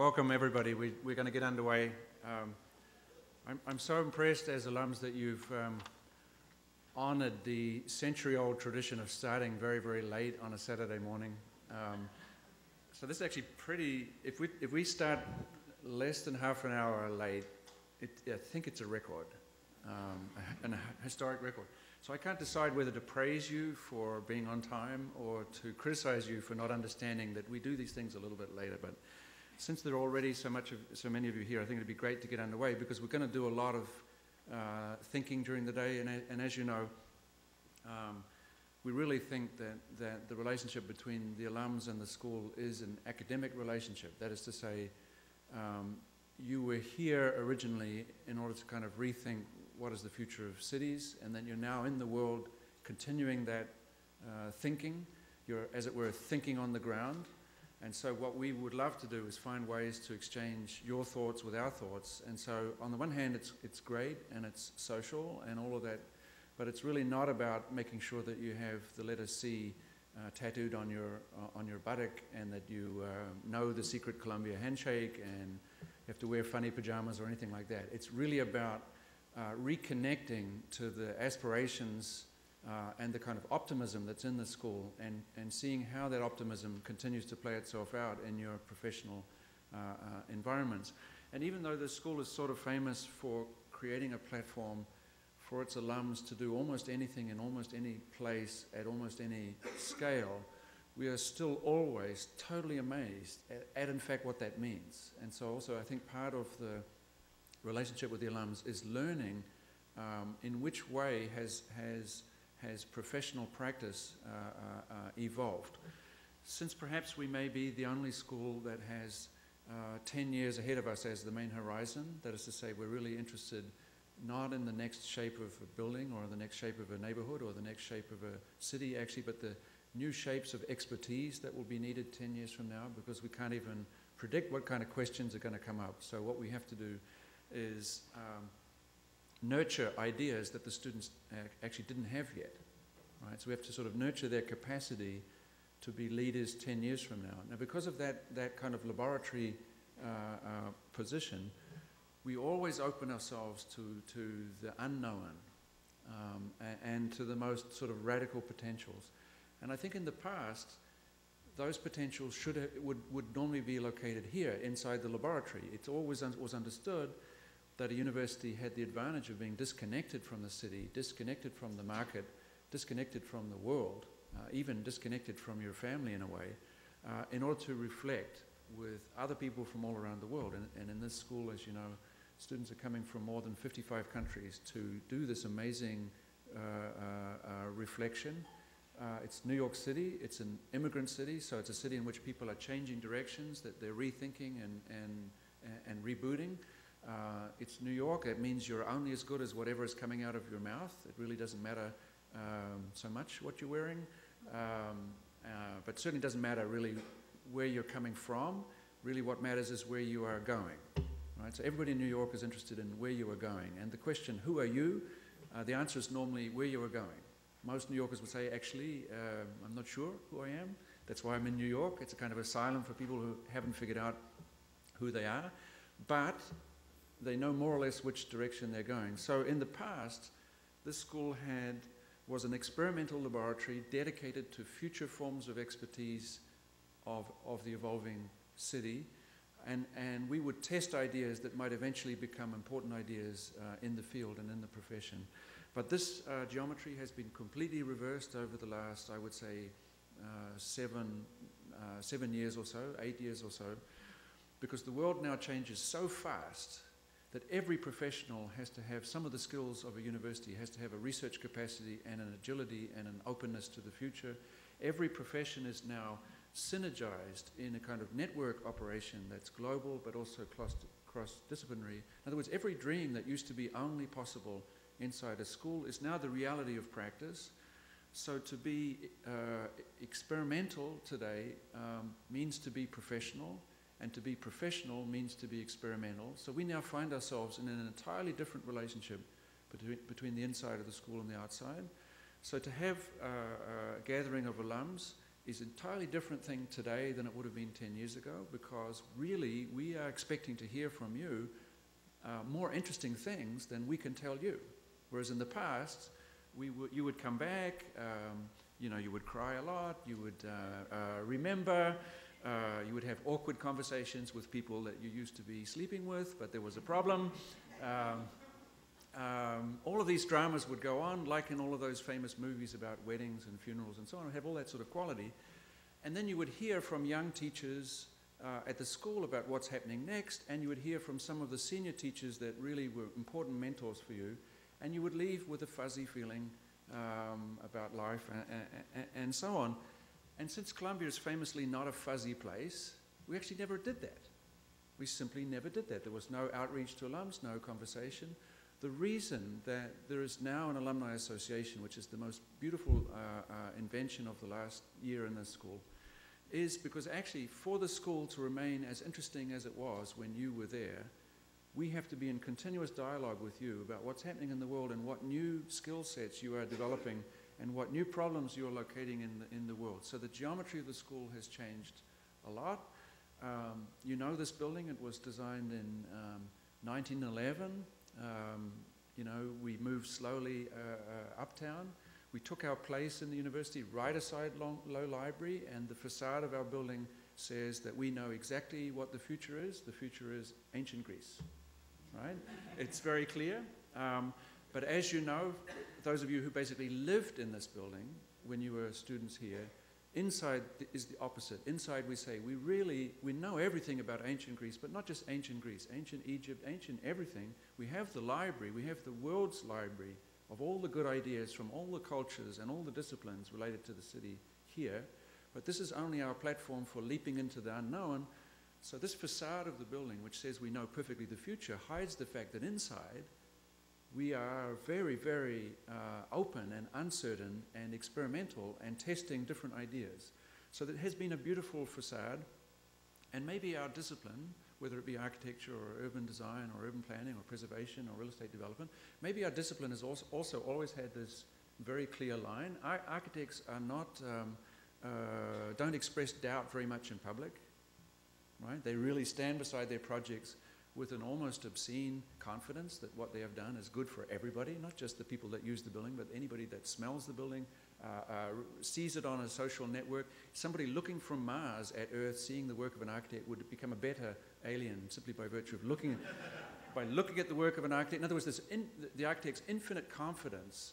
welcome everybody. We, are going to get underway. Um, I'm, I'm, so impressed as alums that you've um, honoured the century-old tradition of starting very, very late on a Saturday morning. Um, so this is actually pretty. If we if we start less than half an hour late, it, I think it's a record, um, a, a historic record. So I can't decide whether to praise you for being on time or to criticize you for not understanding that we do these things a little bit later. But since there are already so much of, so many of you here, I think it'd be great to get underway because we're going to do a lot of uh, thinking during the day. And, and as you know, um, we really think that, that the relationship between the alums and the school is an academic relationship. That is to say, um, you were here originally in order to kind of rethink what is the future of cities, and then you're now in the world continuing that uh, thinking. You're, as it were, thinking on the ground. And so, what we would love to do is find ways to exchange your thoughts with our thoughts. And so, on the one hand, it's, it's great and it's social and all of that, but it's really not about making sure that you have the letter C uh, tattooed on your, uh, on your buttock and that you uh, know the secret Columbia handshake and have to wear funny pajamas or anything like that. It's really about uh, reconnecting to the aspirations uh, and the kind of optimism that's in the school and, and seeing how that optimism continues to play itself out in your professional uh, uh, environments. And even though the school is sort of famous for creating a platform for its alums to do almost anything in almost any place at almost any scale, we are still always totally amazed at, at, in fact what that means. And so also I think part of the relationship with the alums is learning um, in which way has, has, has professional practice uh, uh, uh, evolved. Since perhaps we may be the only school that has uh, 10 years ahead of us as the main horizon, that is to say, we're really interested not in the next shape of a building or the next shape of a neighborhood or the next shape of a city, actually, but the new shapes of expertise that will be needed 10 years from now because we can't even predict what kind of questions are going to come up. So, what we have to do is um, nurture ideas that the students actually didn't have yet. Right? So we have to sort of nurture their capacity to be leaders 10 years from now. Now, because of that, that kind of laboratory uh, uh, position, we always open ourselves to, to the unknown um, and, and to the most sort of radical potentials. And I think in the past, those potentials should have, would, would normally be located here inside the laboratory. It always un was understood that a university had the advantage of being disconnected from the city, disconnected from the market, disconnected from the world, uh, even disconnected from your family in a way, uh, in order to reflect with other people from all around the world. And, and, in this school, as you know, students are coming from more than 55 countries to do this amazing uh, uh, uh reflection. Uh, it's New York City, it's an immigrant city, so it's a city in which people are changing directions, that they're rethinking and, and, and rebooting. Uh, it's New York. It means you're only as good as whatever is coming out of your mouth. It really doesn't matter um, so much what you're wearing. Um, uh, but certainly doesn't matter really where you're coming from. Really, what matters is where you are going. Right? So everybody in New York is interested in where you are going. And the question, who are you? Uh, the answer is normally where you are going. Most New Yorkers would say, actually, uh, I'm not sure who I am. That's why I'm in New York. It's a kind of asylum for people who haven't figured out who they are. But they know more or less which direction they're going. So in the past, this school had was an experimental laboratory dedicated to future forms of expertise of, of the evolving city. And, and we would test ideas that might eventually become important ideas uh, in the field and in the profession. But this uh, geometry has been completely reversed over the last, I would say, uh, seven, uh, seven years or so, eight years or so, because the world now changes so fast that every professional has to have some of the skills of a university, has to have a research capacity and an agility and an openness to the future. Every profession is now synergized in a kind of network operation that's global but also cross-disciplinary. In other words, every dream that used to be only possible inside a school is now the reality of practice. So to be uh, experimental today um, means to be professional, and to be professional means to be experimental. So we now find ourselves in an entirely different relationship between, between the inside of the school and the outside. So to have uh, a gathering of alums is an entirely different thing today than it would have been 10 years ago because really we are expecting to hear from you uh, more interesting things than we can tell you. Whereas in the past, we you would come back, um, you know, you would cry a lot, you would uh, uh, remember, uh, you would have awkward conversations with people that you used to be sleeping with, but there was a problem. Um, um, all of these dramas would go on, like in all of those famous movies about weddings and funerals and so on, have all that sort of quality. And then you would hear from young teachers uh, at the school about what's happening next, and you would hear from some of the senior teachers that really were important mentors for you, and you would leave with a fuzzy feeling um, about life and, and, and so on. And since Columbia is famously not a fuzzy place, we actually never did that. We simply never did that. There was no outreach to alums, no conversation. The reason that there is now an alumni association, which is the most beautiful uh, uh, invention of the last year in this school, is because actually for the school to remain as interesting as it was when you were there, we have to be in continuous dialogue with you about what's happening in the world and what new skill sets you are developing and what new problems you're locating in the, in the world. So the geometry of the school has changed a lot. Um, you know this building, it was designed in um, 1911. Um, you know, we moved slowly uh, uh, uptown. We took our place in the university right aside long, Low Library, and the facade of our building says that we know exactly what the future is. The future is ancient Greece, right? it's very clear. Um, but as you know, those of you who basically lived in this building when you were students here, inside is the opposite. Inside we say we really, we know everything about ancient Greece, but not just ancient Greece, ancient Egypt, ancient everything. We have the library, we have the world's library of all the good ideas from all the cultures and all the disciplines related to the city here. But this is only our platform for leaping into the unknown. So this facade of the building, which says we know perfectly the future, hides the fact that inside we are very, very uh, open and uncertain and experimental and testing different ideas. So that has been a beautiful facade. And maybe our discipline, whether it be architecture or urban design or urban planning or preservation or real estate development, maybe our discipline has also, also always had this very clear line. Our architects are not, um, uh, don't express doubt very much in public, right? They really stand beside their projects with an almost obscene confidence that what they have done is good for everybody, not just the people that use the building, but anybody that smells the building, uh, uh, sees it on a social network. Somebody looking from Mars at Earth, seeing the work of an architect, would become a better alien simply by virtue of looking, by looking at the work of an architect. In other words, this in, the architect's infinite confidence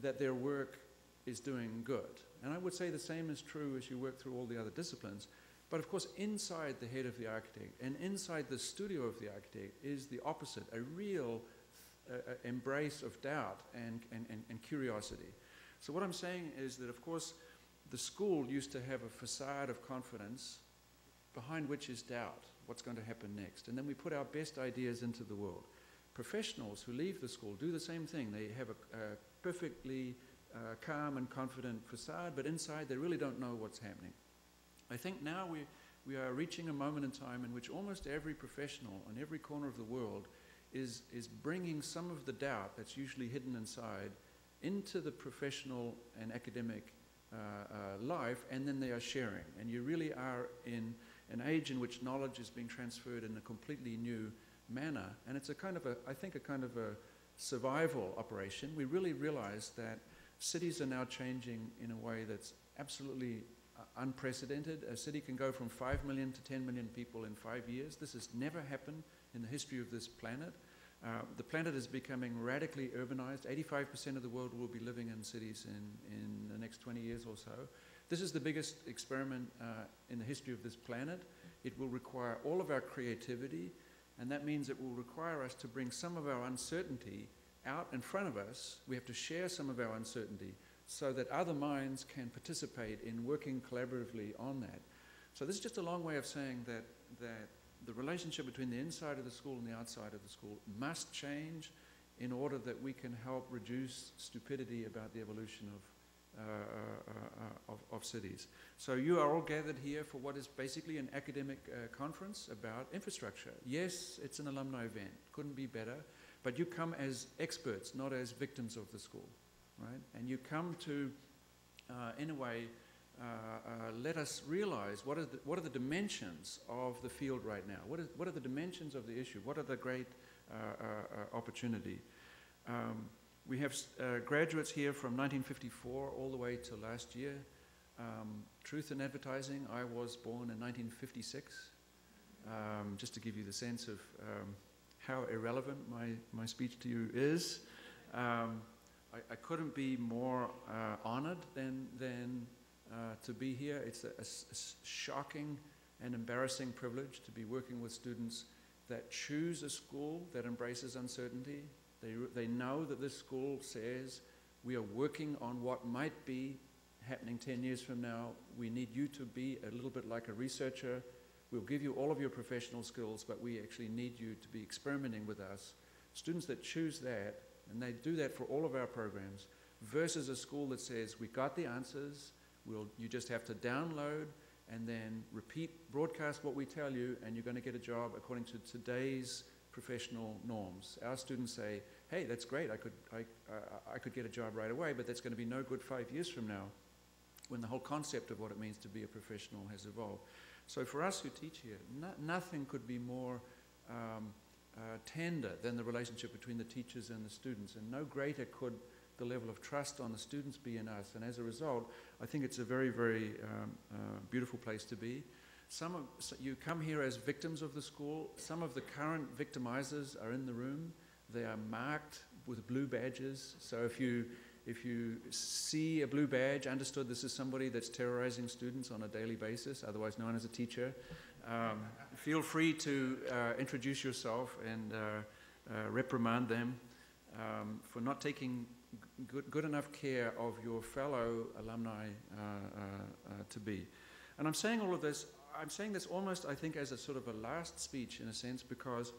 that their work is doing good. And I would say the same is true as you work through all the other disciplines. But of course, inside the head of the architect and inside the studio of the architect is the opposite a real uh, uh, embrace of doubt and, and, and, and curiosity. So, what I'm saying is that, of course, the school used to have a facade of confidence behind which is doubt what's going to happen next. And then we put our best ideas into the world. Professionals who leave the school do the same thing. They have a, a perfectly uh, calm and confident facade, but inside they really don't know what's happening. I think now we, we are reaching a moment in time in which almost every professional on every corner of the world is, is bringing some of the doubt that's usually hidden inside into the professional and academic uh, uh, life, and then they are sharing. And you really are in an age in which knowledge is being transferred in a completely new manner. And it's a kind of a, I think, a kind of a survival operation. We really realize that cities are now changing in a way that's absolutely unprecedented. A city can go from 5 million to 10 million people in five years. This has never happened in the history of this planet. Uh, the planet is becoming radically urbanized. 85% of the world will be living in cities in, in the next 20 years or so. This is the biggest experiment uh, in the history of this planet. It will require all of our creativity, and that means it will require us to bring some of our uncertainty out in front of us. We have to share some of our uncertainty so that other minds can participate in working collaboratively on that. So this is just a long way of saying that, that the relationship between the inside of the school and the outside of the school must change in order that we can help reduce stupidity about the evolution of, uh, uh, uh, of, of, cities. So you are all gathered here for what is basically an academic uh, conference about infrastructure. Yes, it's an alumni event, couldn't be better, but you come as experts, not as victims of the school right? And you come to, uh, in a way, uh, uh, let us realize what are, the, what are the dimensions of the field right now? What, is, what are the dimensions of the issue? What are the great uh, uh, opportunity? Um, we have graduates here from 1954 all the way to last year. Um, truth in advertising, I was born in 1956, um, just to give you the sense of um, how irrelevant my, my speech to you is. Um, I, I, couldn't be more uh, honored than, than uh, to be here. It's a, a, a, shocking and embarrassing privilege to be working with students that choose a school that embraces uncertainty. They, they know that this school says we are working on what might be happening 10 years from now. We need you to be a little bit like a researcher. We'll give you all of your professional skills, but we actually need you to be experimenting with us. Students that choose that, and they do that for all of our programs, versus a school that says, we got the answers, we'll, you just have to download and then repeat, broadcast what we tell you, and you're going to get a job according to today's professional norms. Our students say, hey, that's great, I could, I, uh, I could get a job right away, but that's going to be no good five years from now when the whole concept of what it means to be a professional has evolved. So for us who teach here, no, nothing could be more um, uh, tender than the relationship between the teachers and the students, and no greater could the level of trust on the students be in us. And as a result, I think it's a very, very um, uh, beautiful place to be. Some of so you come here as victims of the school. Some of the current victimizers are in the room. They are marked with blue badges. So if you if you see a blue badge, understood this is somebody that's terrorizing students on a daily basis, otherwise known as a teacher, um, feel free to uh, introduce yourself and uh, uh, reprimand them um, for not taking good, good, enough care of your fellow alumni uh, to be. And I'm saying all of this, I'm saying this almost, I think, as a sort of a last speech in a sense, because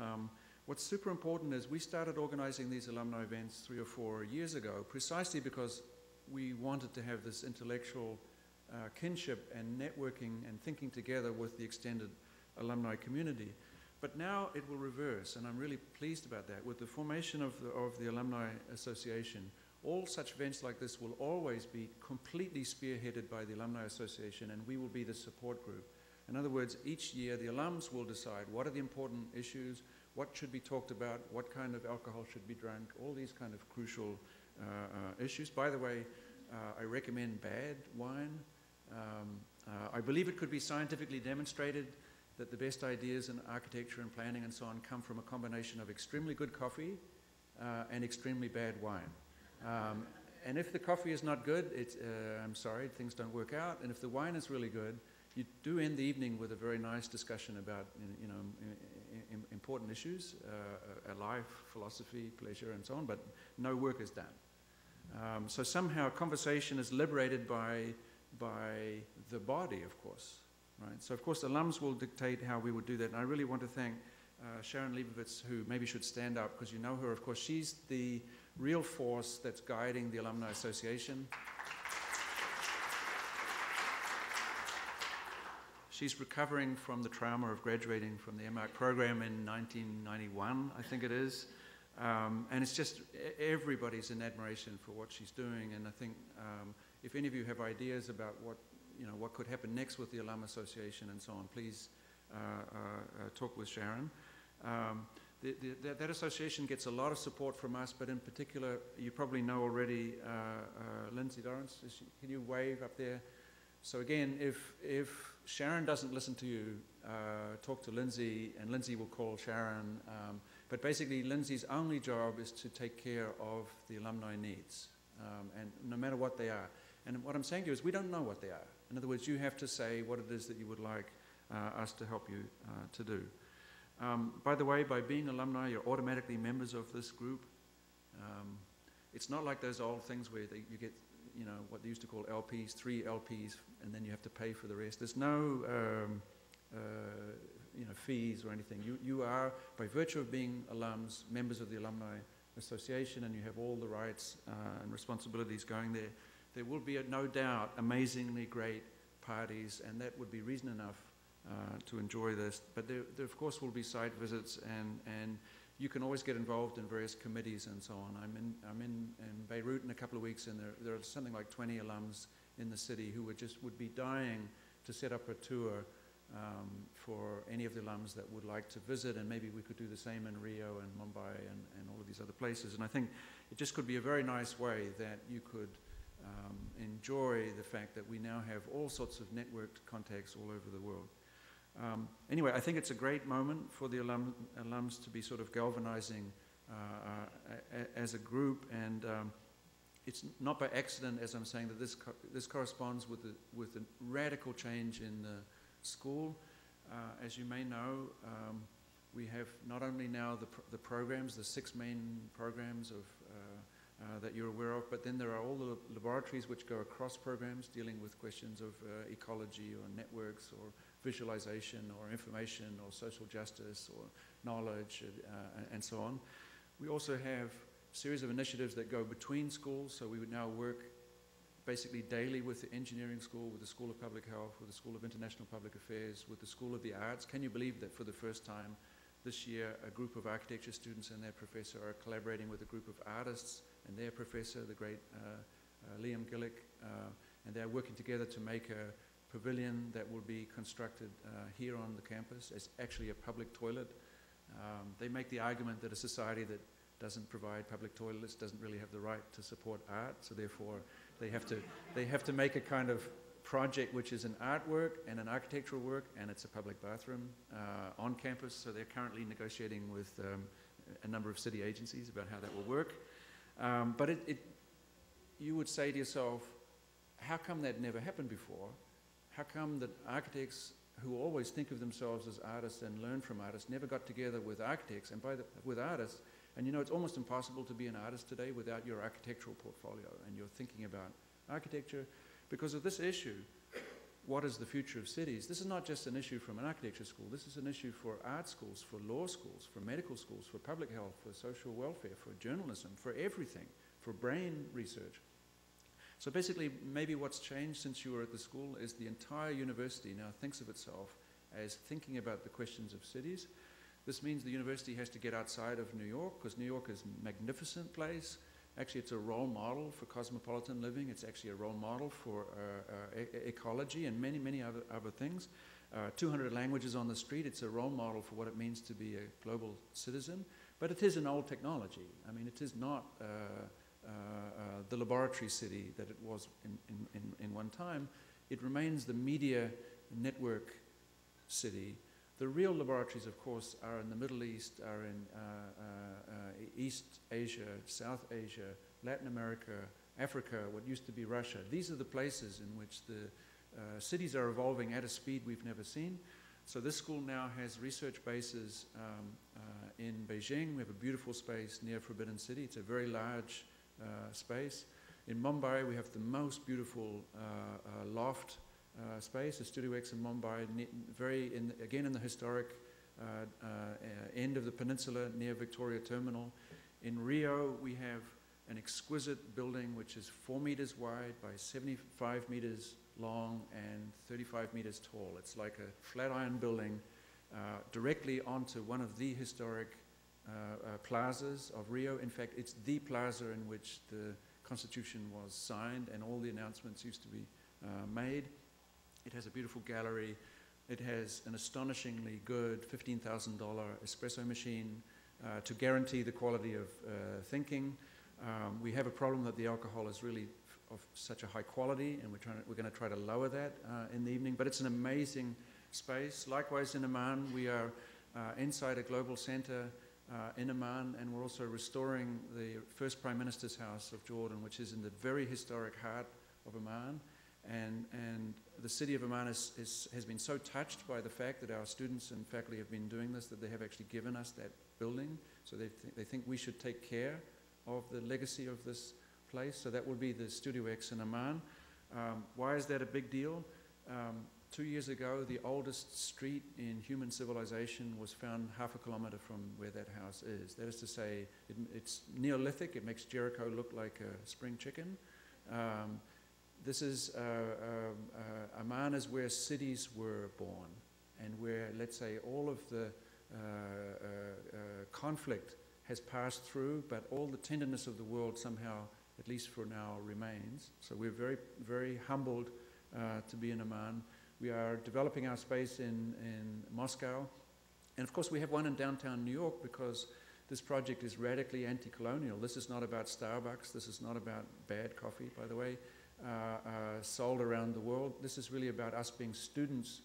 um, What's super important is we started organizing these alumni events three or four years ago precisely because we wanted to have this intellectual uh, kinship and networking and thinking together with the extended alumni community. But now it will reverse, and I'm really pleased about that. With the formation of the, of the Alumni Association, all such events like this will always be completely spearheaded by the Alumni Association, and we will be the support group. In other words, each year the alums will decide what are the important issues, what should be talked about, what kind of alcohol should be drunk, all these kind of crucial uh, uh, issues. By the way, uh, I recommend bad wine. Um, uh, I believe it could be scientifically demonstrated that the best ideas in architecture and planning and so on come from a combination of extremely good coffee uh, and extremely bad wine. Um, and if the coffee is not good, uh, I'm sorry, things don't work out. And if the wine is really good, you do end the evening with a very nice discussion about you know, important issues, uh, life, philosophy, pleasure, and so on, but no work is done. Um, so somehow conversation is liberated by, by the body, of course. Right? So of course the alums will dictate how we would do that. And I really want to thank uh, Sharon Leibovitz, who maybe should stand up because you know her, of course. She's the real force that's guiding the Alumni Association. She's recovering from the trauma of graduating from the MArch program in 1991, I think it is. Um, and it's just everybody's in admiration for what she's doing. And I think um, if any of you have ideas about what you know what could happen next with the Alum Association and so on, please uh, uh, uh, talk with Sharon. Um, the, the, that association gets a lot of support from us, but in particular, you probably know already uh, uh, Lindsay Lawrence. She, can you wave up there? So again, if, if Sharon doesn't listen to you, talk to Lindsay, and Lindsay will call Sharon. Um, but basically, Lindsay's only job is to take care of the alumni needs, um, and no matter what they are. And what I'm saying to you is, we don't know what they are. In other words, you have to say what it is that you would like uh, us to help you uh, to do. Um, by the way, by being alumni, you're automatically members of this group. Um, it's not like those old things where they, you get you know, what they used to call LPs, three LPs, and then you have to pay for the rest. There's no, um, uh, you know, fees or anything. You, you are, by virtue of being alums, members of the Alumni Association, and you have all the rights uh, and responsibilities going there. There will be, no doubt, amazingly great parties, and that would be reason enough uh, to enjoy this. But there, there, of course, will be site visits and, and you can always get involved in various committees and so on. I'm in, I'm in, in Beirut in a couple of weeks, and there, there are something like 20 alums in the city who would just would be dying to set up a tour um, for any of the alums that would like to visit, and maybe we could do the same in Rio and Mumbai and, and all of these other places. And I think it just could be a very nice way that you could um, enjoy the fact that we now have all sorts of networked contacts all over the world. Um, anyway, I think it's a great moment for the alum, alums to be sort of galvanizing uh, uh, as a group, and um, it's not by accident, as I'm saying, that this, co this corresponds with the, with the radical change in the school. Uh, as you may know, um, we have not only now the, pr the programs, the six main programs of uh, that you're aware of, but then there are all the laboratories which go across programs dealing with questions of uh, ecology or networks or visualization or information or social justice or knowledge uh, and so on. We also have a series of initiatives that go between schools, so we would now work basically daily with the engineering school, with the School of Public Health, with the School of International Public Affairs, with the School of the Arts. Can you believe that for the first time this year a group of architecture students and their professor are collaborating with a group of artists and their professor, the great uh, uh, Liam Gillick, uh, and they're working together to make a pavilion that will be constructed here on the campus. It's actually a public toilet. Um, they make the argument that a society that doesn't provide public toilets doesn't really have the right to support art, so therefore they have to, they have to make a kind of project which is an artwork and an architectural work, and it's a public bathroom uh, on campus. So they're currently negotiating with um, a number of city agencies about how that will work. Um, but it, it, you would say to yourself, how come that never happened before? How come that architects who always think of themselves as artists and learn from artists never got together with architects and by the, with artists? And you know, it's almost impossible to be an artist today without your architectural portfolio and you're thinking about architecture because of this issue. What is the future of cities? This is not just an issue from an architecture school. This is an issue for art schools, for law schools, for medical schools, for public health, for social welfare, for journalism, for everything, for brain research. So basically, maybe what's changed since you were at the school is the entire university now thinks of itself as thinking about the questions of cities. This means the university has to get outside of New York because New York is a magnificent place. Actually, it's a role model for cosmopolitan living. It's actually a role model for uh, uh, e ecology and many, many other, other things. Uh, 200 languages on the street. It's a role model for what it means to be a global citizen. But it is an old technology. I mean, it is not uh, the laboratory city that it was in, in, in one time. It remains the media network city the real laboratories, of course, are in the Middle East, are in uh, uh, uh, East Asia, South Asia, Latin America, Africa, what used to be Russia. These are the places in which the uh, cities are evolving at a speed we've never seen. So this school now has research bases um, uh, in Beijing. We have a beautiful space near Forbidden City. It's a very large uh, space. In Mumbai, we have the most beautiful loft uh, space, a Studio X in Mumbai, very in, again in the historic uh, uh, end of the peninsula near Victoria Terminal. In Rio, we have an exquisite building which is four meters wide by 75 meters long and 35 meters tall. It's like a flat iron building uh, directly onto one of the historic uh, uh, plazas of Rio. In fact, it's the plaza in which the Constitution was signed and all the announcements used to be made. It has a beautiful gallery. It has an astonishingly good $15,000 espresso machine uh, to guarantee the quality of uh, thinking. Um, we have a problem that the alcohol is really of such a high quality, and we're, trying to, we're going to try to lower that uh, in the evening. But it's an amazing space. Likewise, in Amman, we are uh, inside a global center uh, in Amman, and we're also restoring the first Prime Minister's house of Jordan, which is in the very historic heart of Amman. And, and the city of Amman is, is, has been so touched by the fact that our students and faculty have been doing this that they have actually given us that building. So they, th they think we should take care of the legacy of this place. So that will be the Studio X in Amman. Um, why is that a big deal? Um, two years ago, the oldest street in human civilization was found half a kilometer from where that house is. That is to say, it, it's Neolithic. It makes Jericho look like a spring chicken. Um, this is uh, uh, Amman is where cities were born and where, let's say, all of the uh, conflict has passed through, but all the tenderness of the world somehow at least for now, remains. So we're very, very humbled uh, to be in Amman. We are developing our space in, in Moscow. And of course, we have one in downtown New York because this project is radically anti colonial. This is not about Starbucks. This is not about bad coffee, by the way, uh, uh, sold around the world. This is really about us being students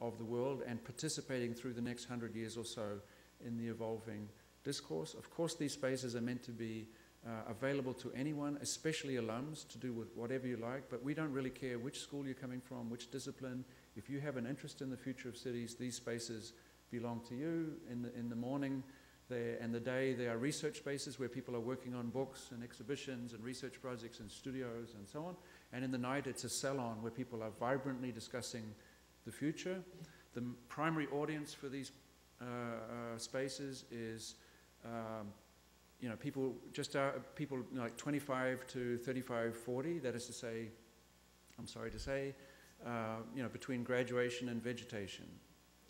of the world and participating through the next hundred years or so in the evolving discourse. Of course, these spaces are meant to be uh, available to anyone, especially alums, to do with whatever you like, but we don't really care which school you're coming from, which discipline. If you have an interest in the future of cities, these spaces belong to you. In the, in the morning there and the day, there are research spaces where people are working on books and exhibitions and research projects and studios and so on. And in the night, it's a salon where people are vibrantly discussing the future. The primary audience for these uh, uh, spaces is um, you know, people just uh, people like 25 to 35, 40. That is to say, I'm sorry to say, uh, you know, between graduation and vegetation.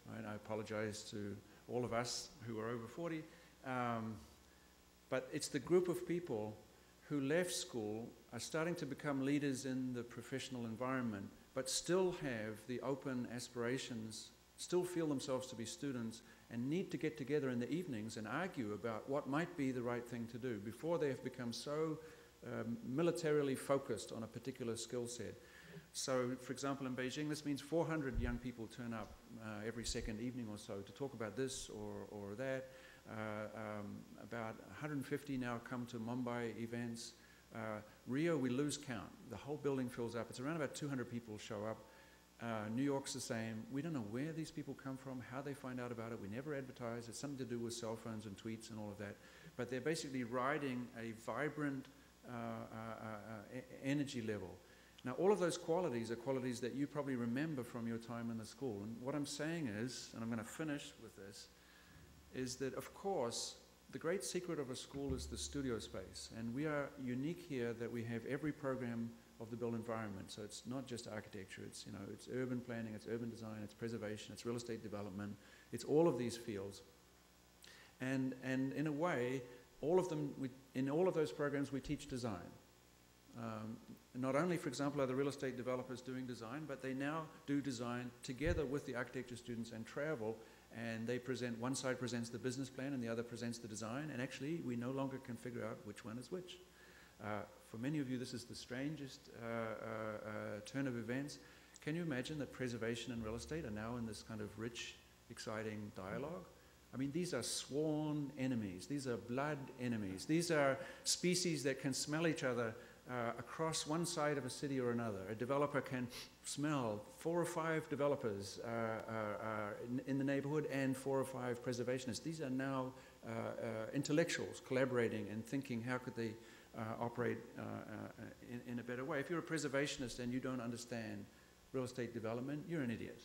Right? I apologize to all of us who are over 40, um, but it's the group of people who left school are starting to become leaders in the professional environment, but still have the open aspirations, still feel themselves to be students, and need to get together in the evenings and argue about what might be the right thing to do before they have become so um, militarily focused on a particular skill set. So, for example, in Beijing, this means 400 young people turn up uh, every second evening or so to talk about this or, or that. Uh, um, about 150 now come to Mumbai events. Uh, Rio, we lose count. The whole building fills up. It's around about 200 people show up. Uh, New York's the same. We don't know where these people come from, how they find out about it. We never advertise. It's something to do with cell phones and tweets and all of that. But they're basically riding a vibrant uh, uh, uh energy level. Now, all of those qualities are qualities that you probably remember from your time in the school. And what I'm saying is, and I'm going to finish with this, is that of course, the great secret of a school is the studio space. And we are unique here that we have every program of the built environment. So it's not just architecture, it's, you know, it's urban planning, it's urban design, it's preservation, it's real estate development, it's all of these fields. And, and in a way, all of them, we, in all of those programs, we teach design. Um, not only, for example, are the real estate developers doing design, but they now do design together with the architecture students and travel, and they present, one side presents the business plan and the other presents the design, and actually we no longer can figure out which one is which. Uh, for many of you, this is the strangest uh, uh, uh, turn of events. Can you imagine that preservation and real estate are now in this kind of rich, exciting dialogue? I mean, these are sworn enemies. These are blood enemies. These are species that can smell each other uh, across one side of a city or another. A developer can smell four or five developers uh, uh, in, in, the neighborhood and four or five preservationists. These are now intellectuals collaborating and thinking how could they uh, operate uh, uh, in, in, a better way. If you're a preservationist and you don't understand real estate development, you're an idiot.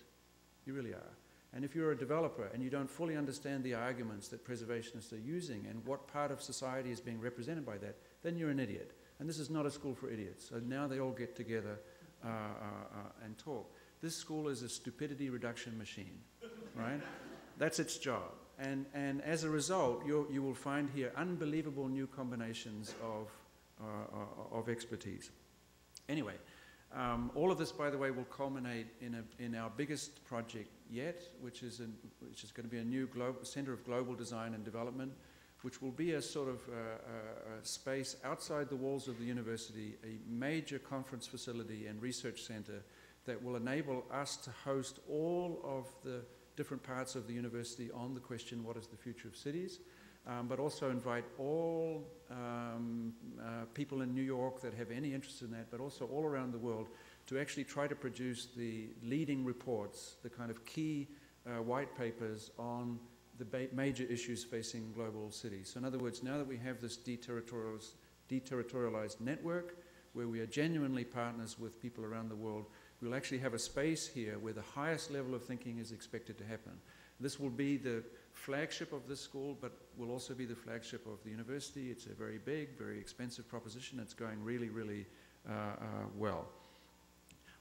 You really are. And if you're a developer and you don't fully understand the arguments that preservationists are using and what part of society is being represented by that, then you're an idiot. And this is not a school for idiots. So now they all get together uh, uh, uh, and talk. This school is a stupidity reduction machine, right? That's its job. And, and as a result, you you will find here unbelievable new combinations of uh, uh, of expertise. Anyway, um, all of this, by the way, will culminate in, a, in our biggest project yet, which is, an, which is going to be a new global, Center of Global Design and Development, which will be a sort of uh, uh, space outside the walls of the university, a major conference facility and research center that will enable us to host all of the different parts of the university on the question, what is the future of cities? um, but also invite all um, uh, people in New York that have any interest in that, but also all around the world, to actually try to produce the leading reports, the kind of key uh, white papers on the major issues facing global cities. So, in other words, now that we have this deterritorialized, deterritorialized network, where we are genuinely partners with people around the world, we'll actually have a space here where the highest level of thinking is expected to happen. This will be the flagship of this school, but will also be the flagship of the university. It's a very big, very expensive proposition. It's going really, really uh, uh, well.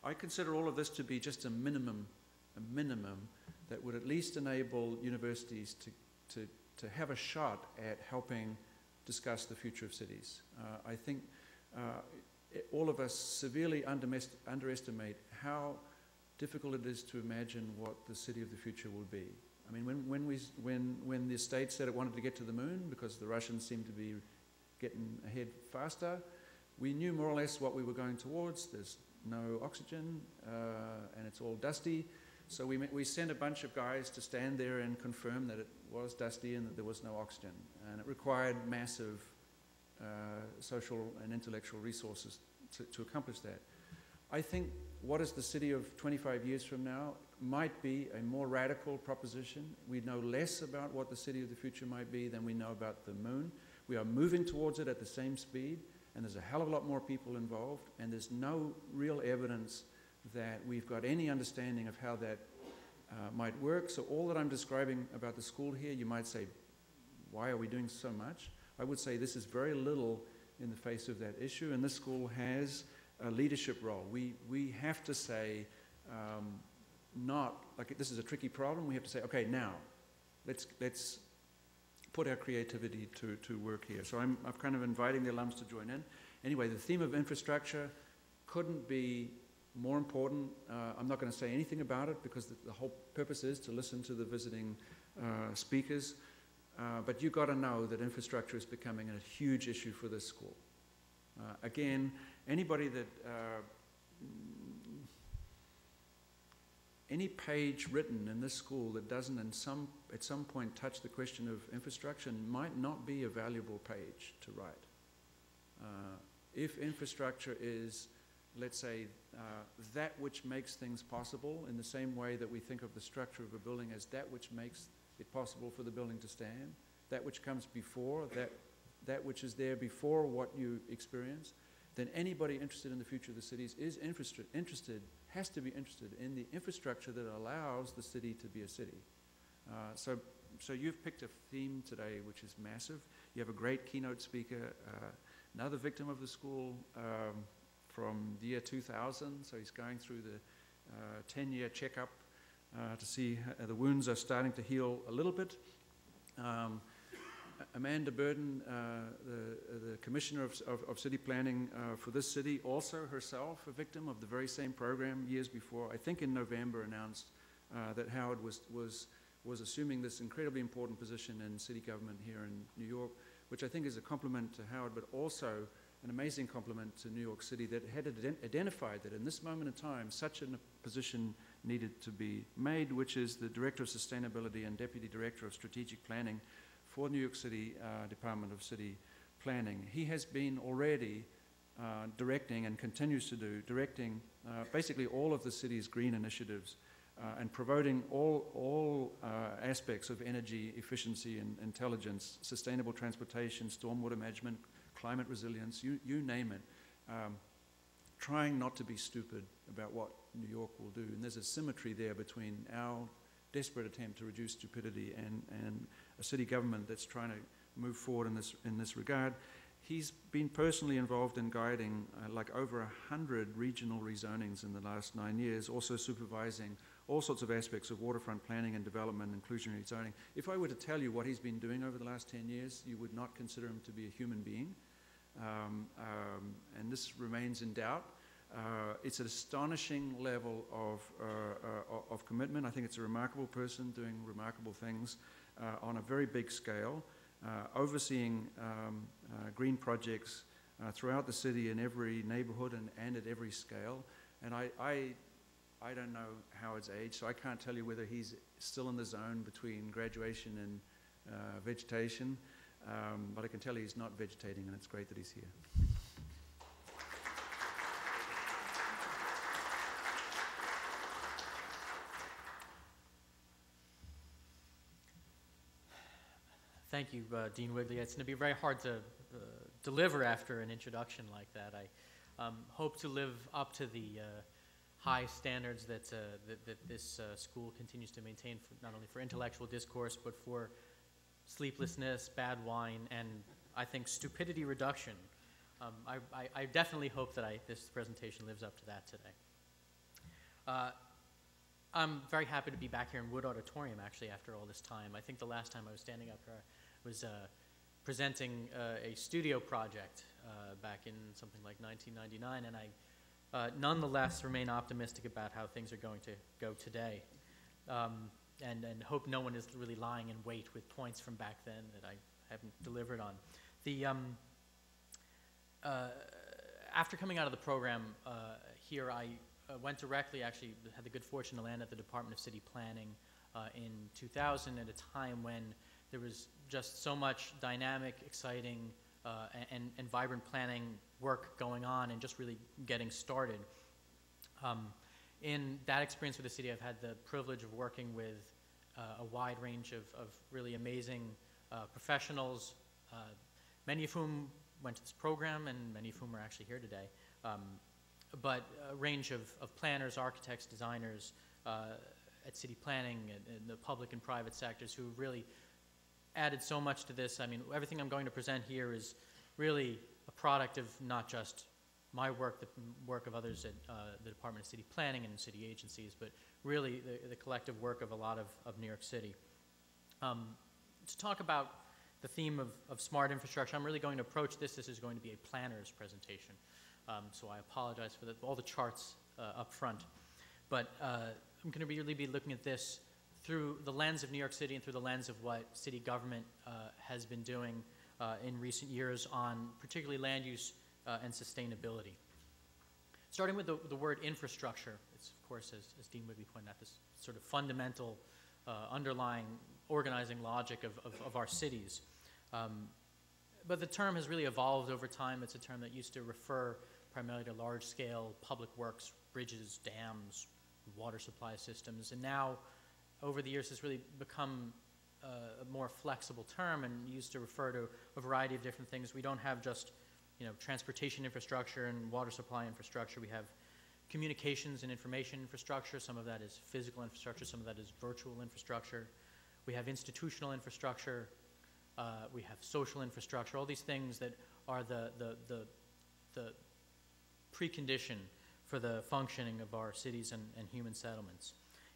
I consider all of this to be just a minimum, a minimum that would at least enable universities to, to, to have a shot at helping discuss the future of cities. Uh, I think uh, it, all of us severely underestimate how difficult it is to imagine what the city of the future will be. I mean, when, when, we, when, when the state said it wanted to get to the moon because the Russians seemed to be getting ahead faster, we knew more or less what we were going towards. There's no oxygen uh, and it's all dusty. So we, we sent a bunch of guys to stand there and confirm that it was dusty and that there was no oxygen. And it required massive uh, social and intellectual resources to, to accomplish that. I think what is the city of 25 years from now might be a more radical proposition. We know less about what the city of the future might be than we know about the moon. We are moving towards it at the same speed, and there's a hell of a lot more people involved, and there's no real evidence that we've got any understanding of how that uh, might work. So, all that I'm describing about the school here, you might say, why are we doing so much? I would say this is very little in the face of that issue, and this school has a leadership role. We, we have to say, um, not like this is a tricky problem. We have to say, okay, now let's, let's put our creativity to, to work here. So I'm, I'm kind of inviting the alums to join in. Anyway, the theme of infrastructure couldn't be more important. Uh, I'm not going to say anything about it because the, the, whole purpose is to listen to the visiting uh, speakers. Uh, but you've got to know that infrastructure is becoming a huge issue for this school. Uh, again, anybody that uh, any page written in this school that doesn't some, at some point touch the question of infrastructure might not be a valuable page to write. Uh, if infrastructure is, let's say, uh, that which makes things possible in the same way that we think of the structure of a building as that which makes it possible for the building to stand, that which comes before, that, that which is there before what you experience, then anybody interested in the future of the cities is interested, interested has to be interested in the infrastructure that allows the city to be a city. Uh, so, so you've picked a theme today which is massive. You have a great keynote speaker, uh, another victim of the school um, from the year 2000. So he's going through the 10-year uh, checkup uh, to see the wounds are starting to heal a little bit. Um, Amanda Burden, uh, the, the, Commissioner of, of, of City Planning uh, for this city, also herself a victim of the very same program years before, I think in November announced uh, that Howard was, was, was assuming this incredibly important position in city government here in New York, which I think is a compliment to Howard, but also an amazing compliment to New York City that had identified that in this moment in time, such a position needed to be made, which is the Director of Sustainability and Deputy Director of Strategic Planning for New York City uh, Department of City Planning. He has been already uh, directing and continues to do, directing uh, basically all of the city's green initiatives uh, and promoting all, all uh, aspects of energy efficiency and intelligence, sustainable transportation, stormwater management, climate resilience, you, you name it. Um, trying not to be stupid about what New York will do. And there's a symmetry there between our desperate attempt to reduce stupidity and, and a city government that's trying to move forward in this, in this regard. He's been personally involved in guiding uh, like over 100 regional rezonings in the last nine years, also supervising all sorts of aspects of waterfront planning and development, inclusionary zoning. If I were to tell you what he's been doing over the last 10 years, you would not consider him to be a human being. Um, um, and this remains in doubt. Uh, it's an astonishing level of, uh, uh, of commitment. I think it's a remarkable person doing remarkable things uh, on a very big scale, uh, overseeing um, uh, green projects throughout the city in every neighborhood and, and at every scale. And I, I, I don't know Howard's age, so I can't tell you whether he's still in the zone between graduation and vegetation. Um, but I can tell you he's not vegetating, and it's great that he's here. Thank you, uh, Dean Wigley. It's going to be very hard to uh, deliver after an introduction like that. I um, hope to live up to the uh, high standards that, uh, that, that, this uh, school continues to maintain, not only for intellectual discourse, but for sleeplessness, bad wine, and I think stupidity reduction. Um, I, I, I, definitely hope that I, this presentation lives up to that today. Uh, I'm very happy to be back here in Wood Auditorium, actually, after all this time. I think the last time I was standing up here was uh, presenting uh, a studio project uh, back in something like 1999, and I uh, nonetheless remain optimistic about how things are going to go today. Um, and, and hope no one is really lying in wait with points from back then that I haven't delivered on. The, um, uh, after coming out of the program uh, here, I uh, went directly, actually had the good fortune to land at the Department of City Planning uh, in 2000 at a time when there was just so much dynamic, exciting, uh, and, and vibrant planning work going on and just really getting started. Um, in that experience with the city, I've had the privilege of working with uh, a wide range of, of really amazing uh, professionals, uh, many of whom went to this program and many of whom are actually here today. Um, but a range of, of planners, architects, designers uh, at city planning and the public and private sectors who really added so much to this. I mean, everything I'm going to present here is really a product of not just my work, the work of others at uh, the Department of City Planning and city agencies, but really the, the collective work of a lot of, of New York City. Um, to talk about the theme of, of smart infrastructure, I'm really going to approach this. This is going to be a planner's presentation. Um, so I apologize for the, all the charts uh, up front. But uh, I'm going to really be looking at this through the lens of New York City and through the lens of what city government uh, has been doing uh, in recent years on particularly land use uh, and sustainability. Starting with the, the, word infrastructure, it's of course, as, as, Dean Wigley pointed out, this sort of fundamental uh, underlying organizing logic of, of, of our cities. Um, but the term has really evolved over time. It's a term that used to refer primarily to large scale public works, bridges, dams, water supply systems, and now over the years has really become uh, a more flexible term and used to refer to a variety of different things. We don't have just you know, transportation infrastructure and water supply infrastructure. We have communications and information infrastructure. Some of that is physical infrastructure. Some of that is virtual infrastructure. We have institutional infrastructure. Uh, we have social infrastructure. All these things that are the, the, the, the precondition for the functioning of our cities and, and human settlements.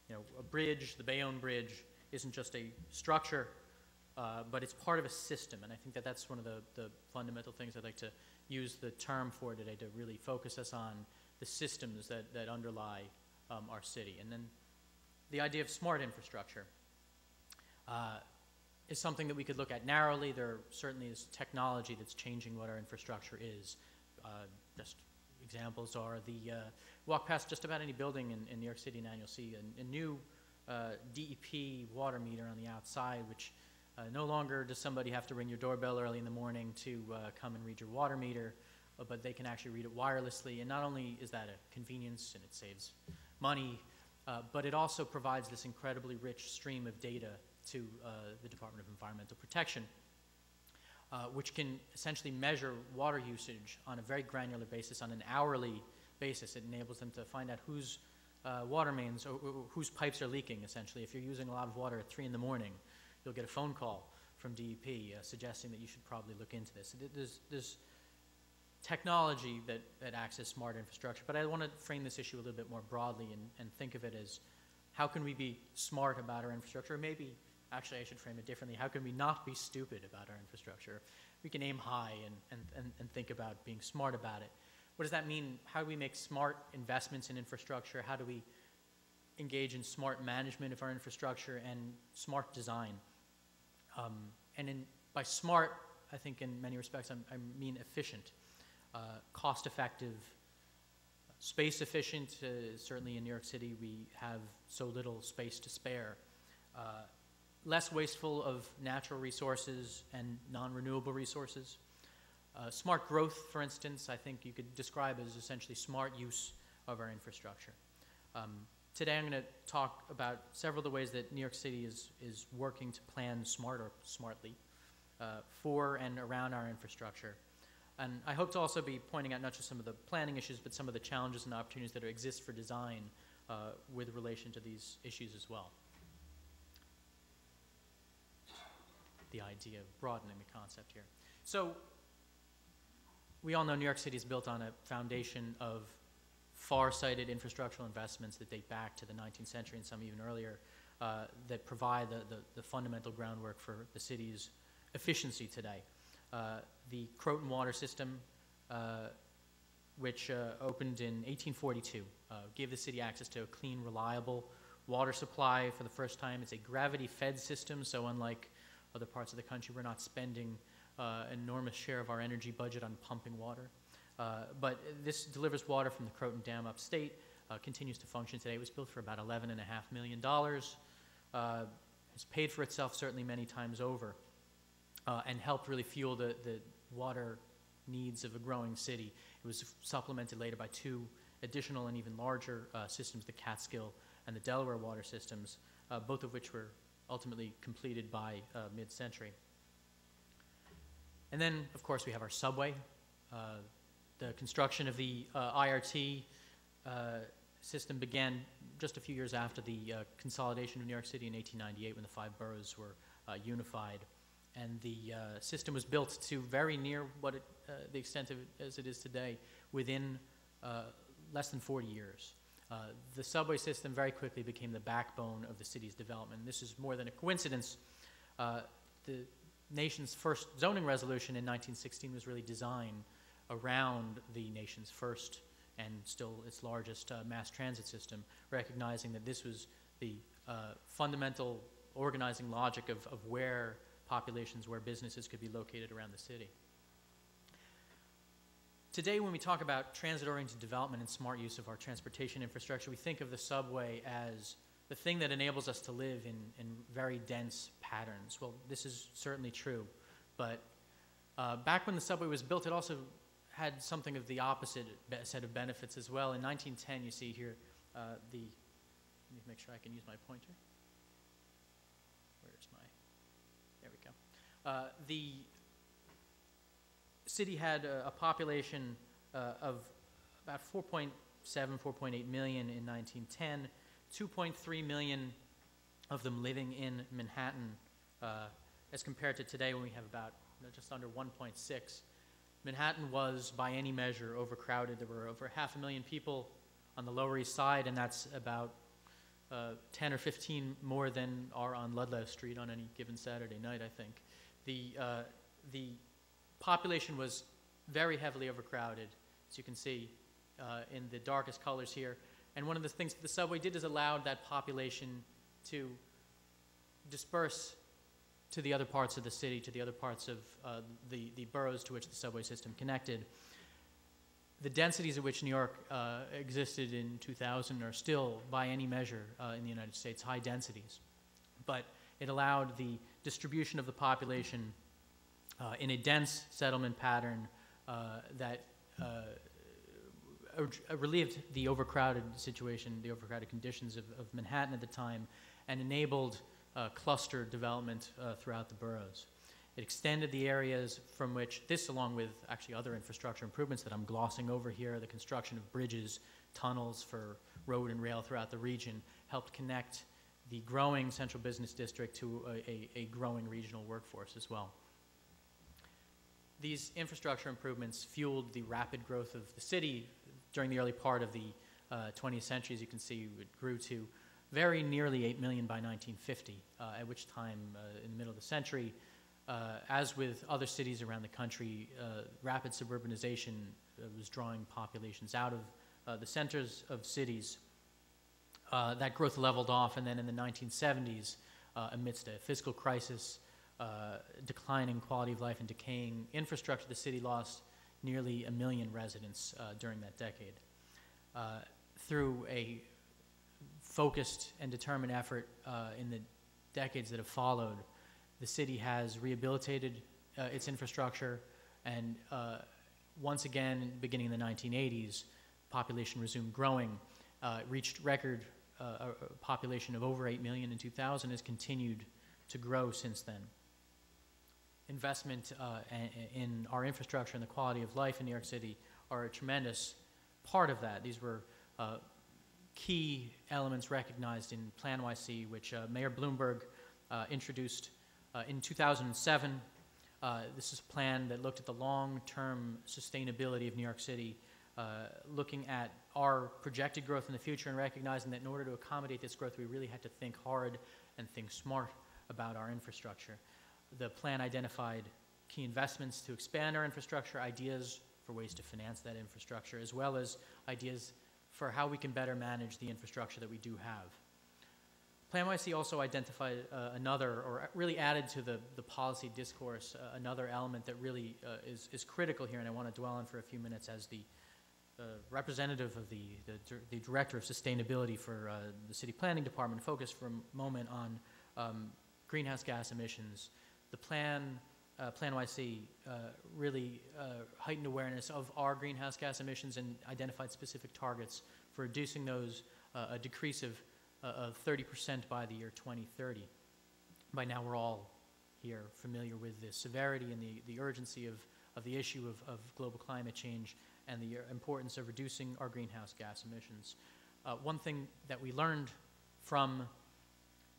You know, a bridge, the Bayonne Bridge, isn't just a structure, uh, but it's part of a system. And I think that that's one of the, the fundamental things I'd like to use the term for today to really focus us on the systems that, that underlie um, our city. And then the idea of smart infrastructure uh, is something that we could look at narrowly. There certainly is technology that's changing what our infrastructure is. Uh, just examples are the uh, walk past just about any building in, in New York City now, you'll see a, a new uh, DEP water meter on the outside, which uh, no longer does somebody have to ring your doorbell early in the morning to uh, come and read your water meter, uh, but they can actually read it wirelessly. And not only is that a convenience and it saves money, uh, but it also provides this incredibly rich stream of data to the Department of Environmental Protection. Uh, which can essentially measure water usage on a very granular basis, on an hourly basis. It enables them to find out whose uh, water mains, or, or, whose pipes are leaking, essentially. If you're using a lot of water at 3 in the morning, you'll get a phone call from DEP uh, suggesting that you should probably look into this. There's, there's technology that, that acts as smart infrastructure, but I want to frame this issue a little bit more broadly and, and think of it as how can we be smart about our infrastructure, maybe Actually, I should frame it differently. How can we not be stupid about our infrastructure? We can aim high and, and, and, and think about being smart about it. What does that mean? How do we make smart investments in infrastructure? How do we engage in smart management of our infrastructure and smart design? Um, and in, by smart, I think in many respects, I'm, i mean efficient, uh, cost effective, space efficient. Uh, certainly in New York City, we have so little space to spare. Uh, less wasteful of natural resources and non-renewable resources. Uh, smart growth, for instance, I think you could describe as essentially smart use of our infrastructure. Um, today I'm going to talk about several of the ways that New York City is, is working to plan smarter, smartly uh, for and around our infrastructure. And I hope to also be pointing out not just some of the planning issues, but some of the challenges and opportunities that exist for design uh, with relation to these issues as well. the idea of broadening the concept here. So we all know New York City is built on a foundation of far-sighted infrastructural investments that date back to the 19th century and some even earlier uh, that provide the, the, the, fundamental groundwork for the city's efficiency today. Uh, the Croton Water System, uh, which uh, opened in 1842, uh, gave the city access to a clean, reliable water supply for the first time. It's a gravity-fed system, so unlike other parts of the country, we're not spending uh, an enormous share of our energy budget on pumping water. Uh, but this delivers water from the Croton Dam upstate, uh, continues to function today. It was built for about $11.5 million. Uh, it's paid for itself certainly many times over and helped really fuel the, the water needs of a growing city. It was supplemented later by two additional and even larger uh, systems, the Catskill and the Delaware water systems, uh, both of which were ultimately completed by uh, mid-century. And then, of course, we have our subway. The construction of the uh, IRT uh, system began just a few years after the uh, consolidation of New York City in 1898 when the five boroughs were uh, unified. And the system was built to very near what it, the extent of it as it is today within less than 40 years. Uh, the subway system very quickly became the backbone of the city's development. This is more than a coincidence. Uh, the nation's first zoning resolution in 1916 was really designed around the nation's first and still its largest uh, mass transit system, recognizing that this was the uh, fundamental organizing logic of, of where populations, where businesses could be located around the city. Today, when we talk about transit-oriented development and smart use of our transportation infrastructure, we think of the subway as the thing that enables us to live in, in very dense patterns. Well, this is certainly true, but uh, back when the subway was built, it also had something of the opposite set of benefits as well. In 1910, you see here uh, the, let me make sure I can use my pointer. Where's my, there we go. Uh, the city had a, a population uh, of about 4.7, 4.8 million in 1910, 2.3 million of them living in Manhattan, uh, as compared to today when we have about just under 1.6. Manhattan was, by any measure, overcrowded. There were over half a million people on the Lower East Side, and that's about uh, 10 or 15 more than are on Ludlow Street on any given Saturday night, I think. The, uh, the population was very heavily overcrowded, as you can see uh, in the darkest colors here. And one of the things that the subway did is allowed that population to disperse to the other parts of the city, to the other parts of uh, the, the boroughs to which the subway system connected. The densities at which New York uh, existed in 2000 are still, by any measure uh, in the United States, high densities. But it allowed the distribution of the population uh, in a dense settlement pattern uh, that uh, relieved the overcrowded situation, the overcrowded conditions of, of Manhattan at the time, and enabled uh, cluster development uh, throughout the boroughs. It extended the areas from which this, along with actually other infrastructure improvements that I'm glossing over here, the construction of bridges, tunnels for road and rail throughout the region, helped connect the growing central business district to a, a, a growing regional workforce as well. These infrastructure improvements fueled the rapid growth of the city during the early part of the uh, 20th century. As you can see, it grew to very nearly 8 million by 1950, uh, at which time, uh, in the middle of the century, uh, as with other cities around the country, uh, rapid suburbanization uh, was drawing populations out of uh, the centers of cities. that growth leveled off, and then in the 1970s, amidst a fiscal crisis, declining quality of life, and decaying infrastructure, the city lost nearly a million residents during that decade. through a focused and determined effort uh, in the decades that have followed, the city has rehabilitated uh, its infrastructure, and uh, once again, beginning in the 1980s, population resumed growing, uh, reached record uh, population of over 8 million in 2000, has continued to grow since then. Investment uh, in our infrastructure and the quality of life in New York City are a tremendous part of that. These were key elements recognized in PlaNYC, which uh, Mayor Bloomberg uh, introduced uh, in 2007. Uh, this is a plan that looked at the long-term sustainability of New York City, uh, looking at our projected growth in the future and recognizing that in order to accommodate this growth, we really had to think hard and think smart about our infrastructure. The plan identified key investments to expand our infrastructure, ideas for ways to finance that infrastructure, as well as ideas for how we can better manage the infrastructure that we do have. PlaNYC also identified uh, another, or really added to the, the policy discourse, uh, another element that really uh, is, is critical here, and I want to dwell on for a few minutes as the uh, representative of the, the, the, Director of Sustainability for uh, the City Planning Department, focus for a moment on um, greenhouse gas emissions. The plan, uh, PlaNYC, really heightened awareness of our greenhouse gas emissions and identified specific targets for reducing those, a decrease of uh, of 30% by the year 2030. By now, we're all here familiar with the severity and the, the urgency of, of the issue of, of global climate change and the importance of reducing our greenhouse gas emissions. Uh, one thing that we learned from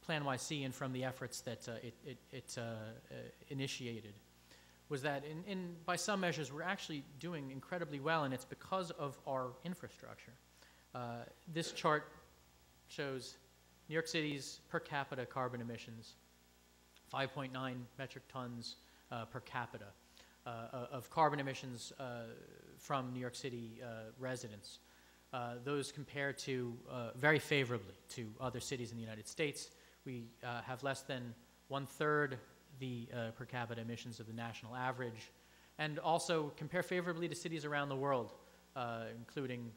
PlaNYC and from the efforts that uh, it, it, it uh, uh, initiated was that in, in, by some measures we're actually doing incredibly well and it's because of our infrastructure. Uh, this chart shows New York City's per capita carbon emissions, 5.9 metric tons uh, per capita of carbon emissions from New York City residents. Uh, those compare to uh, very favorably to other cities in the United States. We have less than one third the per capita emissions of the national average, and also compare favorably to cities around the world, including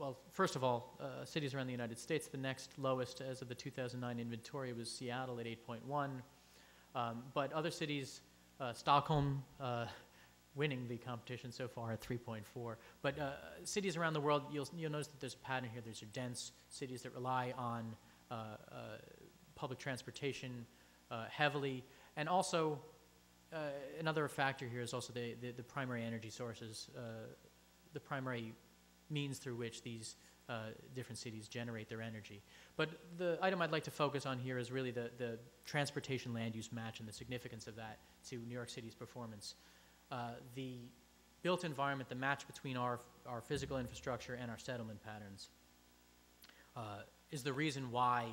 well, first of all, uh, cities around the United States, the next lowest as of the 2009 inventory was Seattle at 8.1. Um, but other cities, uh, Stockholm uh, winning the competition so far at 3.4. But uh, cities around the world, you'll, you'll notice that there's a pattern here. There's your dense cities that rely on uh, uh, public transportation heavily. And also, another factor here is also the, the, the primary energy sources, the primary means through which these uh, different cities generate their energy. But the item I'd like to focus on here is really the, the transportation land use match and the significance of that to New York City's performance. Uh, the built environment, the match between our, our physical infrastructure and our settlement patterns, uh, is the reason why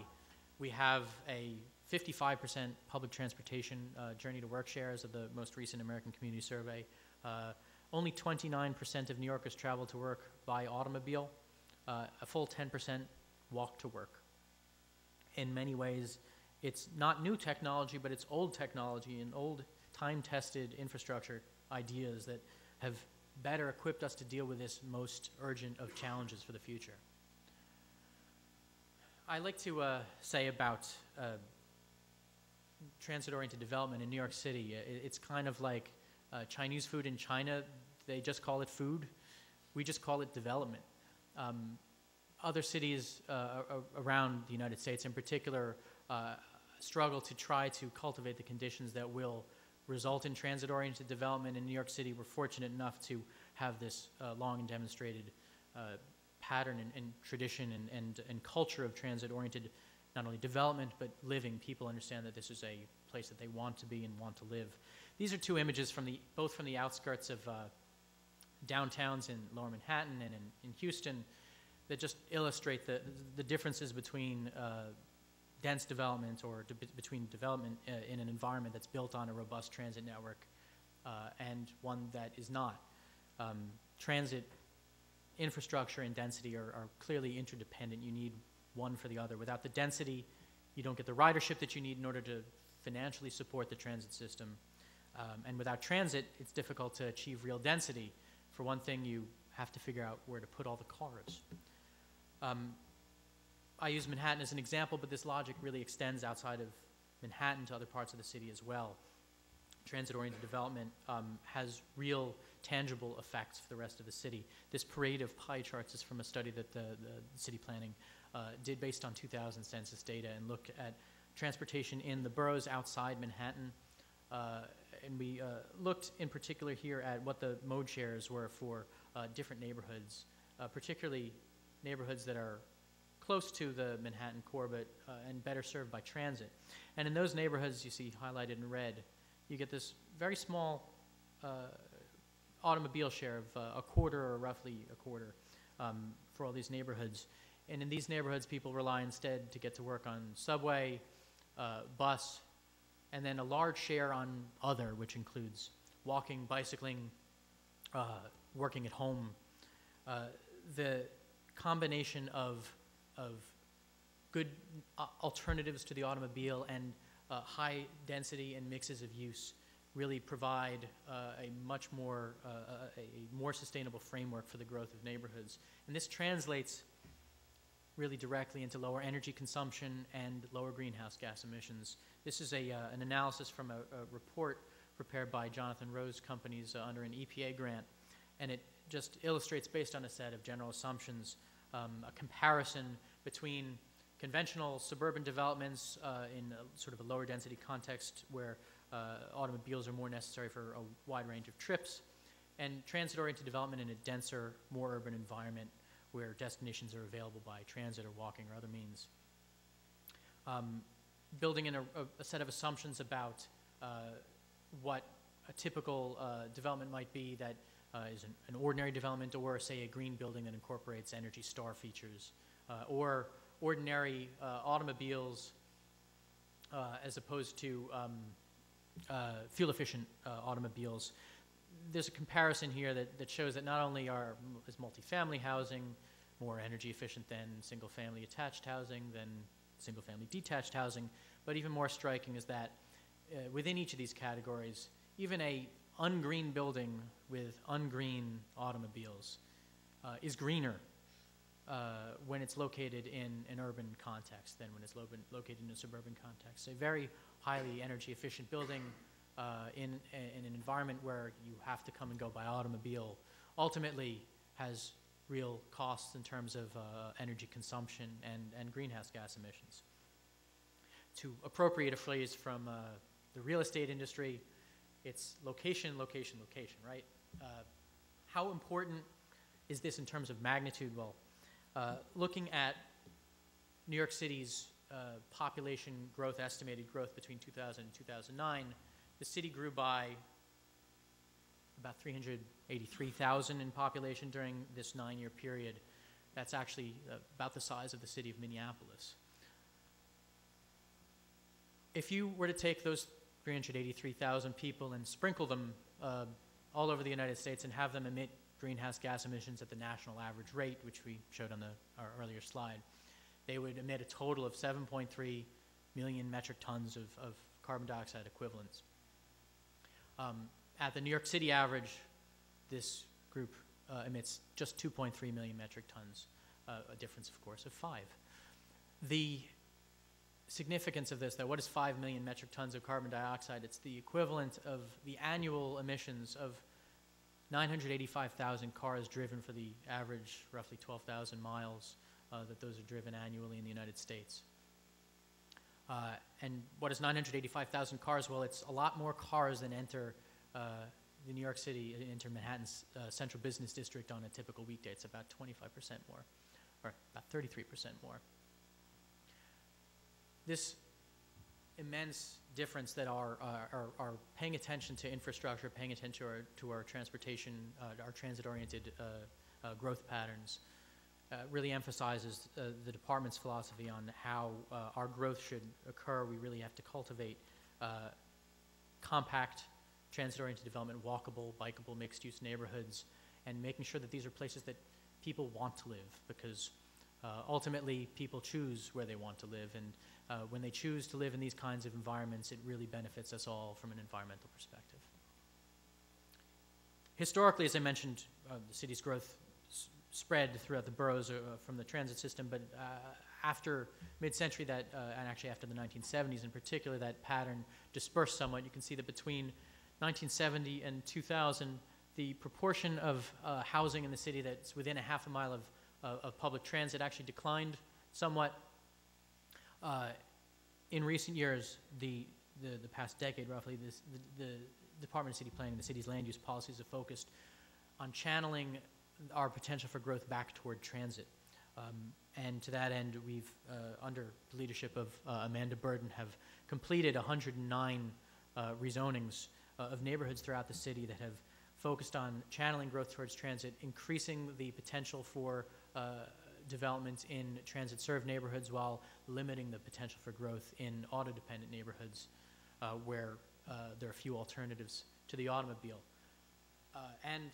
we have a 55% public transportation uh, journey to work shares of the most recent American Community Survey. Uh, only 29% of New Yorkers travel to work by automobile, uh, a full 10% walk to work. In many ways, it's not new technology, but it's old technology and old time tested infrastructure ideas that have better equipped us to deal with this most urgent of challenges for the future. I like to uh, say about uh, transit oriented development in New York City, it's kind of like uh, Chinese food in China, they just call it food. We just call it development. Um, other cities uh, around the United States, in particular, uh, struggle to try to cultivate the conditions that will result in transit oriented development. In New York City, we're fortunate enough to have this uh, long and demonstrated pattern and, and tradition and, and, and, culture of transit oriented not only development but living. People understand that this is a place that they want to be and want to live. These are two images from the, both from the outskirts of uh, downtowns in lower Manhattan and in, in Houston that just illustrate the, the differences between uh, dense development or de between development uh, in an environment that's built on a robust transit network uh, and one that is not. Um, transit infrastructure and density are, are, clearly interdependent. You need one for the other. Without the density, you don't get the ridership that you need in order to financially support the transit system. Um, and without transit, it's difficult to achieve real density. For one thing, you have to figure out where to put all the cars. Um, I use Manhattan as an example, but this logic really extends outside of Manhattan to other parts of the city as well. Transit-oriented development um, has real tangible effects for the rest of the city. This parade of pie charts is from a study that the, the city planning uh, did based on 2000 census data and looked at transportation in the boroughs outside Manhattan uh, and we uh, looked in particular here at what the mode shares were for uh, different neighborhoods, uh, particularly neighborhoods that are close to the Manhattan core but and better served by transit. And in those neighborhoods you see highlighted in red, you get this very small uh, automobile share of uh, a quarter or roughly a quarter um, for all these neighborhoods. And in these neighborhoods, people rely instead to get to work on subway, bus, and then a large share on other, which includes walking, bicycling, uh, working at home. Uh, the combination of, of good uh, alternatives to the automobile and uh, high density and mixes of use really provide uh, a much more, uh, a, a more sustainable framework for the growth of neighborhoods. And this translates really directly into lower energy consumption and lower greenhouse gas emissions. This is a, uh, an analysis from a, a, report prepared by Jonathan Rose Companies uh, under an EPA grant, and it just illustrates, based on a set of general assumptions, um, a comparison between conventional suburban developments uh, in a, sort of a lower density context where uh, automobiles are more necessary for a wide range of trips, and transit-oriented development in a denser, more urban environment where destinations are available by transit or walking or other means. Um, building in a, a, set of assumptions about uh, what a typical uh, development might be that uh, is an, an, ordinary development or, say, a green building that incorporates Energy Star features, uh, or ordinary uh, automobiles uh, as opposed to um, fuel-efficient automobiles there's a comparison here that, that shows that not only are, is multifamily housing more energy efficient than single family attached housing, than single family detached housing, but even more striking is that uh, within each of these categories, even a ungreen building with ungreen automobiles uh, is greener uh, when it's located in an urban context than when it's lo located in a suburban context. A very highly energy efficient building uh, in, in an environment where you have to come and go by automobile ultimately has real costs in terms of uh, energy consumption and, and greenhouse gas emissions. To appropriate a phrase from uh, the real estate industry, it's location, location, location, right? Uh, how important is this in terms of magnitude? Well, uh, looking at New York City's uh, population growth, estimated growth between 2000 and 2009, the city grew by about 383,000 in population during this nine-year period. That's actually uh, about the size of the city of Minneapolis. If you were to take those 383,000 people and sprinkle them uh, all over the United States and have them emit greenhouse gas emissions at the national average rate, which we showed on the, our earlier slide, they would emit a total of 7.3 million metric tons of, of carbon dioxide equivalents. Um, at the New York City average, this group uh, emits just 2.3 million metric tons, uh, a difference, of course, of five. The significance of this, though, what is 5 million metric tons of carbon dioxide? It's the equivalent of the annual emissions of 985,000 cars driven for the average roughly 12,000 miles that those are driven annually in the United States. Uh, and what is 985,000 cars? Well, it's a lot more cars than enter uh, the New York City, uh, enter Manhattan's uh, central business district on a typical weekday. It's about 25% more, or about 33% more. This immense difference that are, are, are, paying attention to infrastructure, paying attention to our, to our transportation, uh, our transit-oriented uh, growth patterns, uh, really emphasizes uh, the department's philosophy on how uh, our growth should occur. We really have to cultivate uh, compact, transit-oriented development, walkable, bikeable, mixed-use neighborhoods, and making sure that these are places that people want to live because uh, ultimately people choose where they want to live. And uh, when they choose to live in these kinds of environments, it really benefits us all from an environmental perspective. Historically, as I mentioned, the city's growth spread throughout the boroughs uh, from the transit system, but uh, after mid-century that, uh, and actually after the 1970s in particular, that pattern dispersed somewhat. You can see that between 1970 and 2000, the proportion of uh, housing in the city that's within a half a mile of, uh, of public transit actually declined somewhat. Uh, in recent years, the, the, the, past decade roughly, this, the, the Department of City Planning, the city's land use policies have focused on channeling our potential for growth back toward transit. Um, and to that end, we've, uh, under the leadership of uh, Amanda Burden, have completed 109 uh, rezonings uh, of neighborhoods throughout the city that have focused on channeling growth towards transit, increasing the potential for uh, development in transit-served neighborhoods while limiting the potential for growth in auto-dependent neighborhoods. uh, where there are few alternatives to the automobile. And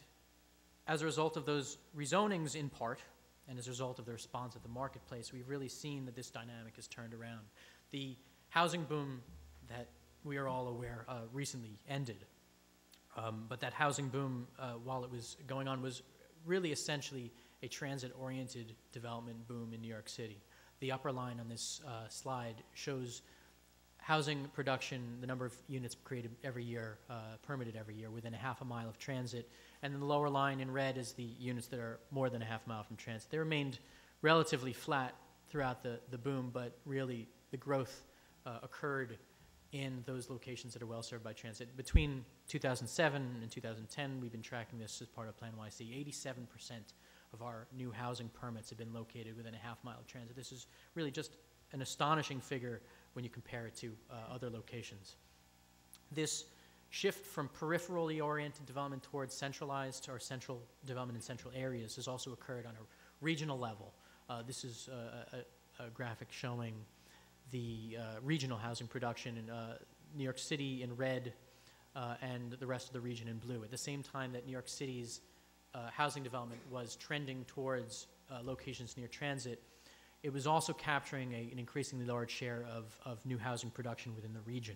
as a result of those rezonings in part, and as a result of the response of the marketplace, we've really seen that this dynamic has turned around. The housing boom that we are all aware uh, recently ended. Um, but that housing boom, uh, while it was going on, was really essentially a transit oriented development boom in New York City. The upper line on this uh, slide shows housing production, the number of units created every year, uh, permitted every year within a half a mile of transit. And then the lower line in red is the units that are more than a half mile from transit. They remained relatively flat throughout the, the boom, but really the growth uh, occurred in those locations that are well served by transit. Between 2007 and 2010, we've been tracking this as part of PlaNYC. 87% of our new housing permits have been located within a half mile of transit. This is really just an astonishing figure when you compare it to uh, other locations. This shift from peripherally oriented development towards centralized or central development in central areas has also occurred on a regional level. Uh, this is a, a, a, graphic showing the uh, regional housing production in uh, New York City in red uh, and the rest of the region in blue. At the same time that New York City's housing development was trending towards locations near transit, it was also capturing a, an increasingly large share of, of new housing production within the region.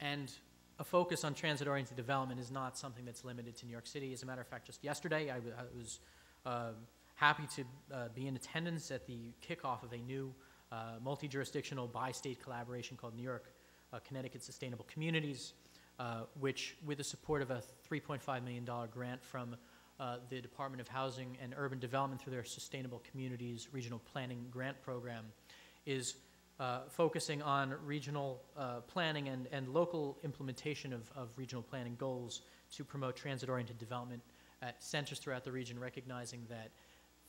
And a focus on transit-oriented development is not something that's limited to New York City. As a matter of fact, just yesterday, I, was uh, happy to uh, be in attendance at the kickoff of a new uh, multi-jurisdictional bi-state collaboration called New York uh, Connecticut Sustainable Communities, uh, which, with the support of a $3.5 million grant from uh, the Department of Housing and Urban Development through their Sustainable Communities Regional Planning Grant Program is uh, focusing on regional uh, planning and, and local implementation of, of regional planning goals to promote transit-oriented development at centers throughout the region, recognizing that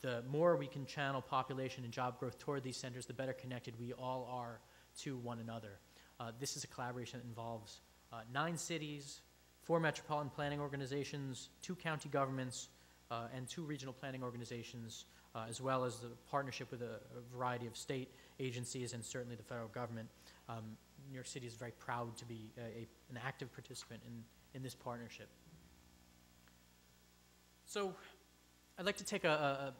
the more we can channel population and job growth toward these centers, the better connected we all are to one another. Uh, this is a collaboration that involves uh, nine cities, four metropolitan planning organizations, two county governments, uh, and two regional planning organizations, uh, as well as the partnership with a, a, variety of state agencies and certainly the federal government. Um, New York City is very proud to be a, a, an active participant in, in this partnership. So I'd like to take a,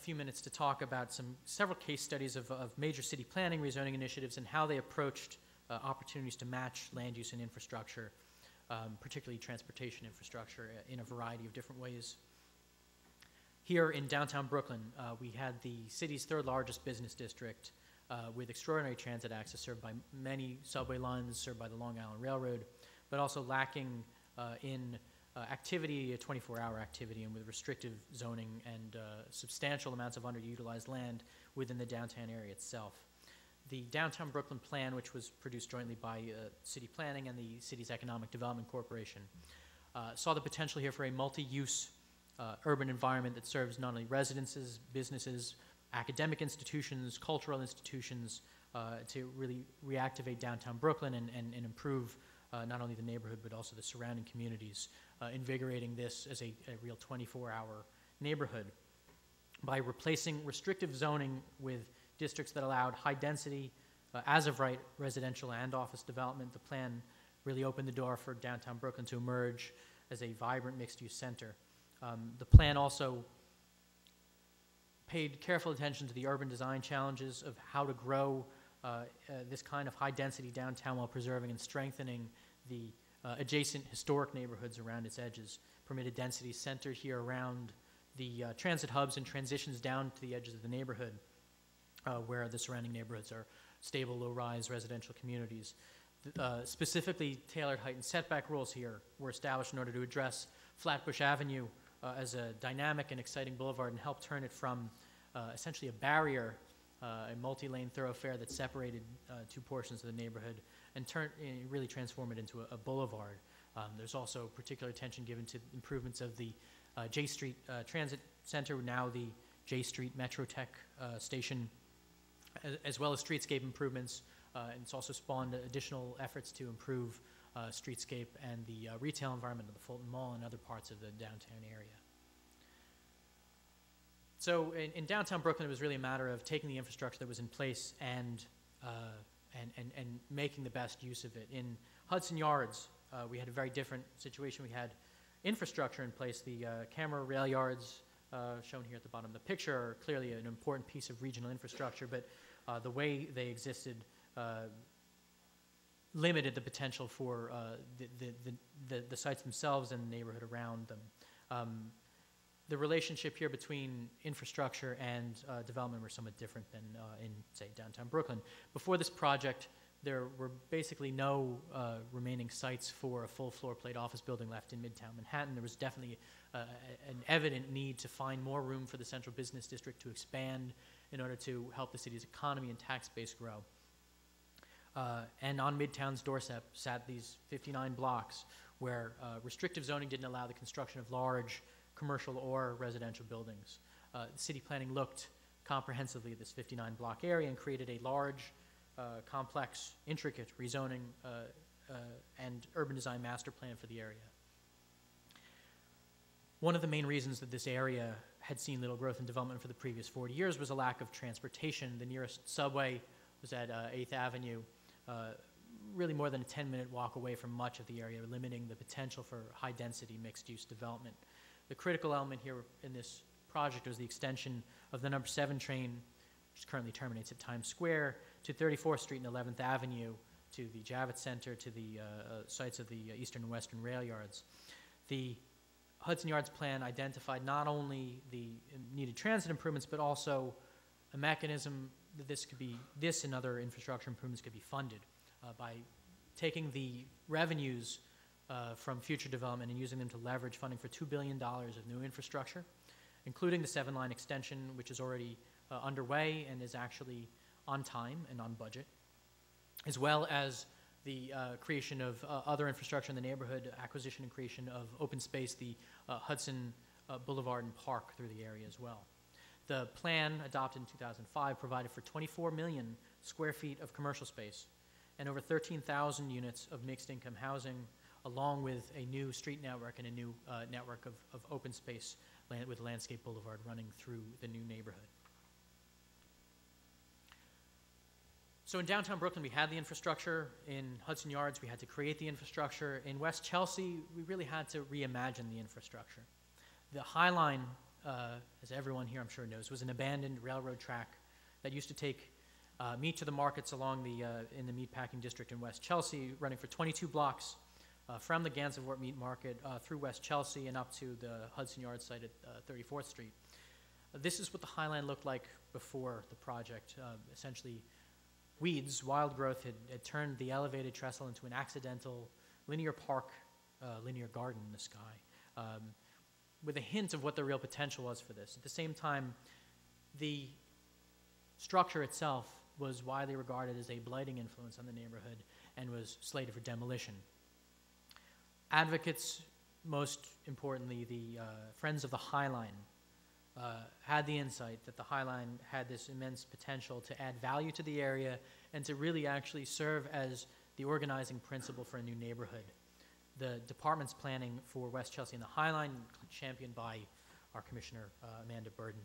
few minutes to talk about some several case studies of, of major city planning rezoning initiatives and how they approached uh, opportunities to match land use and infrastructure um, particularly transportation infrastructure, uh, in a variety of different ways. Here in downtown Brooklyn, uh, we had the city's third largest business district uh, with extraordinary transit access served by many subway lines, served by the Long Island Railroad, but also lacking uh, in uh, activity, a 24-hour activity, and with restrictive zoning and uh, substantial amounts of underutilized land within the downtown area itself. The Downtown Brooklyn Plan, which was produced jointly by uh, City Planning and the city's Economic Development Corporation, saw the potential here for a multi-use uh, urban environment that serves not only residences, businesses, academic institutions, cultural institutions, uh, to really reactivate downtown Brooklyn and, and, and improve uh, not only the neighborhood but also the surrounding communities, uh, invigorating this as a, a real 24-hour neighborhood by replacing restrictive zoning with districts that allowed high density, uh, as of right, residential and office development. The plan really opened the door for downtown Brooklyn to emerge as a vibrant mixed use center. Um, the plan also paid careful attention to the urban design challenges of how to grow uh, uh, this kind of high density downtown while preserving and strengthening the uh, adjacent historic neighborhoods around its edges. Permitted density centered here around the uh, transit hubs and transitions down to the edges of the neighborhood uh, where the surrounding neighborhoods are stable, low-rise residential communities. Uh, specifically, tailored height and setback rules here were established in order to address Flatbush Avenue uh, as a dynamic and exciting boulevard and help turn it from uh, essentially a barrier, uh, a multi-lane thoroughfare that separated uh, two portions of the neighborhood and turn, really transform it into a, a boulevard. Um, there's also particular attention given to improvements of the Jay Street Transit Center, now the Jay Street Metrotech station as well as streetscape improvements. Uh, and it's also spawned additional efforts to improve uh, streetscape and the uh, retail environment of the Fulton Mall and other parts of the downtown area. So in, in, downtown Brooklyn, it was really a matter of taking the infrastructure that was in place and, uh, and, and, and making the best use of it. In Hudson Yards, uh, we had a very different situation. We had infrastructure in place. The uh, Caemmerer rail yards uh, shown here at the bottom of the picture are clearly an important piece of regional infrastructure, but the way they existed limited the potential for uh, the, the, the, the, sites themselves and the neighborhood around them. Um, the relationship here between infrastructure and uh, development were somewhat different than uh, in, say, downtown Brooklyn. Before this project, there were basically no uh, remaining sites for a full floor plate office building left in Midtown Manhattan. There was definitely uh, an evident need to find more room for the central business district to expand in order to help the city's economy and tax base grow. Uh, and on Midtown's doorstep sat these 59 blocks where uh, restrictive zoning didn't allow the construction of large commercial or residential buildings. Uh, city planning looked comprehensively at this 59 block area and created a large, uh, complex, intricate rezoning uh, uh, and urban design master plan for the area. One of the main reasons that this area had seen little growth and development for the previous 40 years was a lack of transportation. The nearest subway was at uh, 8th Avenue, uh, really more than a 10 minute walk away from much of the area, limiting the potential for high density mixed use development. The critical element here in this project was the extension of the number seven train, which currently terminates at Times Square, to 34th Street and 11th Avenue, to the Javits Center, to the uh, uh, sites of the Eastern and Western rail yards. The Hudson Yards plan identified not only the needed transit improvements, but also a mechanism that this could be, this and other infrastructure improvements could be funded uh, by taking the revenues uh, from future development and using them to leverage funding for $2 billion of new infrastructure, including the seven line extension, which is already uh, underway and is actually on time and on budget, as well as the uh, creation of uh, other infrastructure in the neighborhood, acquisition and creation of open space, the uh, Hudson Boulevard and Park through the area as well. The plan adopted in 2005 provided for 24 million square feet of commercial space and over 13,000 units of mixed income housing, along with a new street network and a new uh, network of, of open space land, with Landscape Boulevard running through the new neighborhood. So in downtown Brooklyn, we had the infrastructure. In Hudson Yards, we had to create the infrastructure. In West Chelsea, we really had to reimagine the infrastructure. The High Line, uh, as everyone here I'm sure knows, was an abandoned railroad track that used to take uh, meat to the markets along the, uh, in the meatpacking district in West Chelsea, running for 22 blocks uh, from the Gansevoort Meat Market uh, through West Chelsea and up to the Hudson Yard site at uh, 34th Street. this is what the High Line looked like before the project. Uh, essentially, weeds, wild growth, had, had turned the elevated trestle into an accidental linear park, uh, linear garden in the sky, um, with a hint of what the real potential was for this. At the same time, the structure itself was widely regarded as a blighting influence on the neighborhood and was slated for demolition. Advocates, most importantly, the uh, Friends of the High Line, uh, had the insight that the High Line had this immense potential to add value to the area and to really actually serve as the organizing principle for a new neighborhood. The department's planning for West Chelsea and the High Line, championed by our Commissioner uh, Amanda Burden,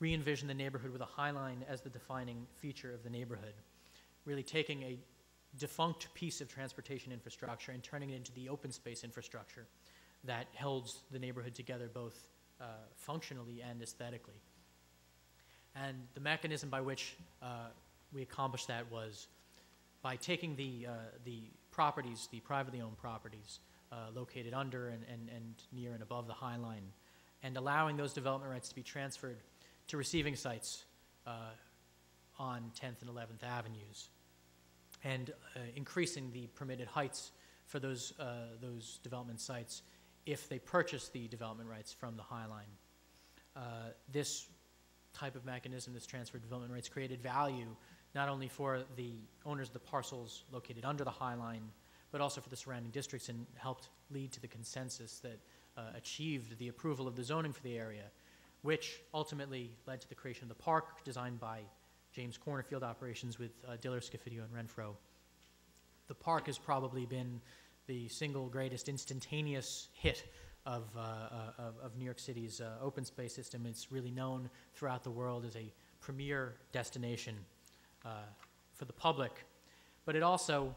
re envisioned the neighborhood with a High Line as the defining feature of the neighborhood, really taking a defunct piece of transportation infrastructure and turning it into the open space infrastructure that holds the neighborhood together both uh, functionally and aesthetically. And the mechanism by which uh, we accomplished that was by taking the, uh, the properties, the privately owned properties uh, located under and, and, and near and above the High Line, and allowing those development rights to be transferred to receiving sites uh, on 10th and 11th Avenues, and uh, increasing the permitted heights for those, those development sites if they purchase the development rights from the High Line. Uh, this type of mechanism, this transfer of development rights, created value not only for the owners of the parcels located under the High Line, but also for the surrounding districts and helped lead to the consensus that uh, achieved the approval of the zoning for the area, which ultimately led to the creation of the park designed by James Corner Field Operations with uh, Diller, Scofidio, and Renfro. The park has probably been the single greatest instantaneous hit of, uh, uh, of, of, New York City's uh, open space system. It's really known throughout the world as a premier destination uh, for the public. But it also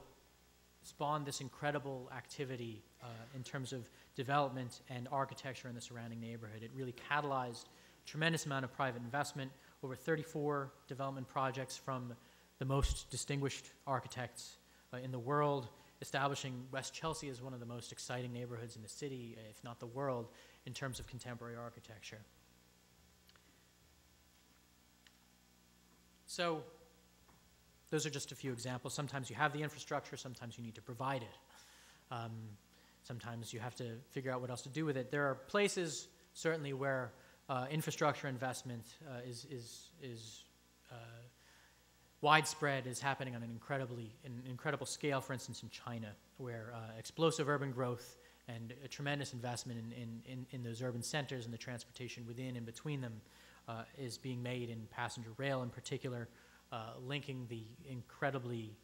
spawned this incredible activity uh, in terms of development and architecture in the surrounding neighborhood. It really catalyzed a tremendous amount of private investment, over 34 development projects from the most distinguished architects uh, in the world, establishing West Chelsea as one of the most exciting neighborhoods in the city, if not the world, in terms of contemporary architecture. So, those are just a few examples. Sometimes you have the infrastructure, sometimes you need to provide it. Um, sometimes you have to figure out what else to do with it. There are places, certainly, where uh, infrastructure investment uh, is, is, is uh, widespread, is happening on an incredibly an incredible scale, for instance, in China, where uh, explosive urban growth and a tremendous investment in, in, in, in, those urban centers and the transportation within and between them uh, is being made in passenger rail in particular, linking the incredibly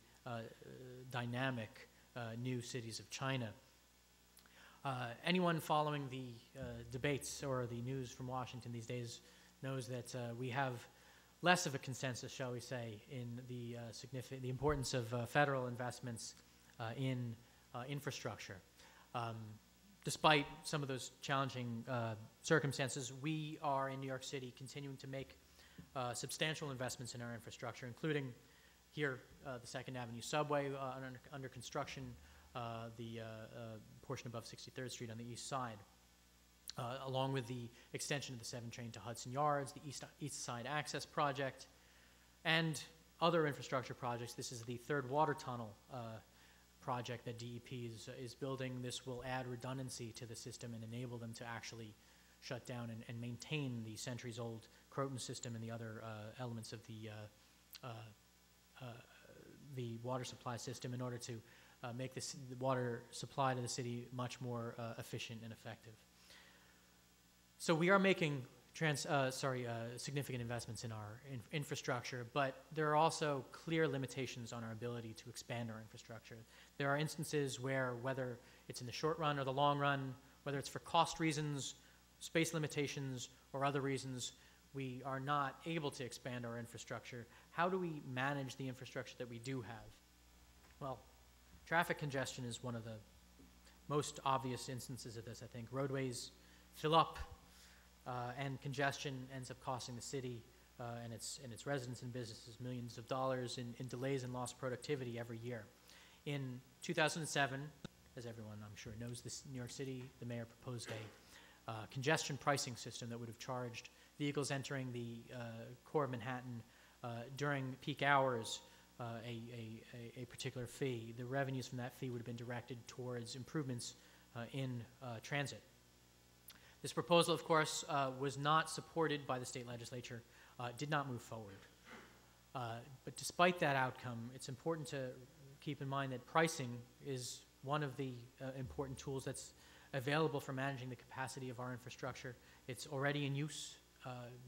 dynamic new cities of China. Uh, anyone following the uh, debates or the news from Washington these days knows that uh, we have less of a consensus, shall we say, in the, uh, the importance of uh, federal investments uh, in infrastructure. Um, despite some of those challenging circumstances, we are in New York City continuing to make substantial investments in our infrastructure, including here, the Second Avenue subway under, under construction uh, the uh, uh, portion above 63rd Street on the east side. Uh, along with the extension of the 7 train to Hudson Yards, the East, east Side Access Project, and other infrastructure projects. This is the third water tunnel uh, project that DEP is, uh, is building. This will add redundancy to the system and enable them to actually shut down and, and maintain the centuries old Croton system and the other uh, elements of the, the water supply system in order to uh, make this, the water supply to the city much more uh, efficient and effective. So we are making trans, uh, sorry, uh, significant investments in our in infrastructure, but there are also clear limitations on our ability to expand our infrastructure. There are instances where, whether it's in the short run or the long run, whether it's for cost reasons, space limitations, or other reasons, we are not able to expand our infrastructure. How do we manage the infrastructure that we do have? Well, Traffic congestion is one of the most obvious instances of this, I think. Roadways fill up, uh, and congestion ends up costing the city uh, and, its, and its residents and businesses millions of dollars in, in delays and lost productivity every year. In 2007, as everyone I'm sure knows, this New York City, the mayor proposed a uh, congestion pricing system that would have charged vehicles entering the uh, core of Manhattan uh, during peak hours uh, a, a, a, particular fee, the revenues from that fee would have been directed towards improvements uh, in uh, transit. This proposal, of course, uh, was not supported by the state legislature, uh, did not move forward. Uh, but despite that outcome, it's important to keep in mind that pricing is one of the important tools that's available for managing the capacity of our infrastructure. It's already in use,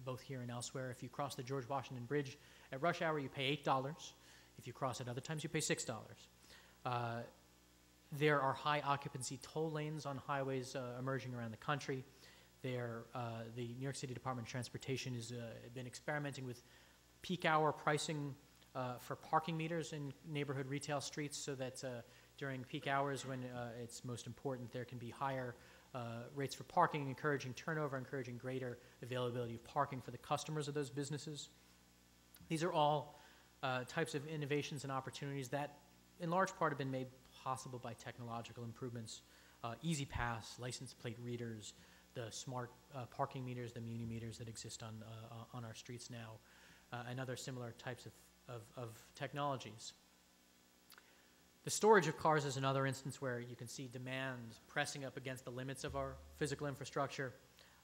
both here and elsewhere. If you cross the George Washington Bridge at rush hour, you pay $8. If you cross at other times, you pay $6. Uh, there are high occupancy toll lanes on highways uh, emerging around the country. There, uh, the New York City Department of Transportation has uh, been experimenting with peak hour pricing uh, for parking meters in neighborhood retail streets so that uh, during peak hours when it's most important, there can be higher rates for parking, encouraging turnover, encouraging greater availability of parking for the customers of those businesses. These are all uh, types of innovations and opportunities that, in large part, have been made possible by technological improvements. Uh, E-ZPass, license plate readers, the smart uh, parking meters, the muni meters that exist on, uh, on our streets now, uh, and other similar types of, of, of technologies. The storage of cars is another instance where you can see demand pressing up against the limits of our physical infrastructure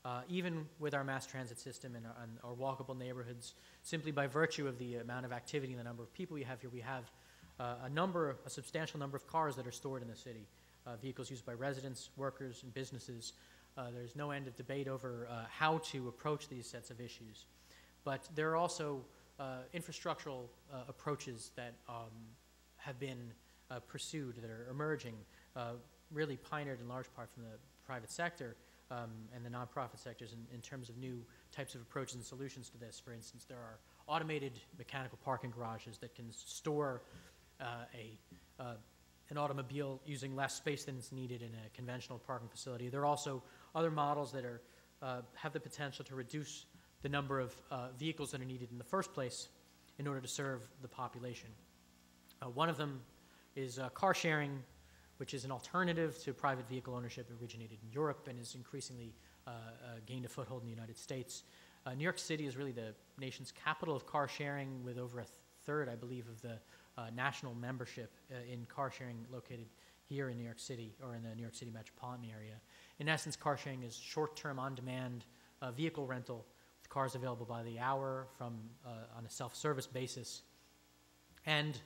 uh, even with our mass transit system and our, and our, walkable neighborhoods, simply by virtue of the amount of activity and the number of people we have here, we have uh, a number, a substantial number of cars that are stored in the city, uh, vehicles used by residents, workers, and businesses. Uh, there's no end of debate over uh, how to approach these sets of issues. But there are also uh, infrastructural approaches that um, have been pursued, that are emerging, really pioneered in large part from the private sector, um, and the nonprofit sectors in, in, terms of new types of approaches and solutions to this. For instance, there are automated mechanical parking garages that can store uh, a, uh, an automobile using less space than is needed in a conventional parking facility. There are also other models that are, uh, have the potential to reduce the number of uh, vehicles that are needed in the first place in order to serve the population. Uh, one of them is uh, car sharing, which is an alternative to private vehicle ownership originated in Europe and is increasingly uh, uh, gained a foothold in the United States. Uh, New York City is really the nation's capital of car sharing, with over a third, I believe, of the uh, national membership in car sharing located here in New York City or in the New York City metropolitan area. In essence, car sharing is short term, on demand uh, vehicle rental with cars available by the hour from, on a self service basis. And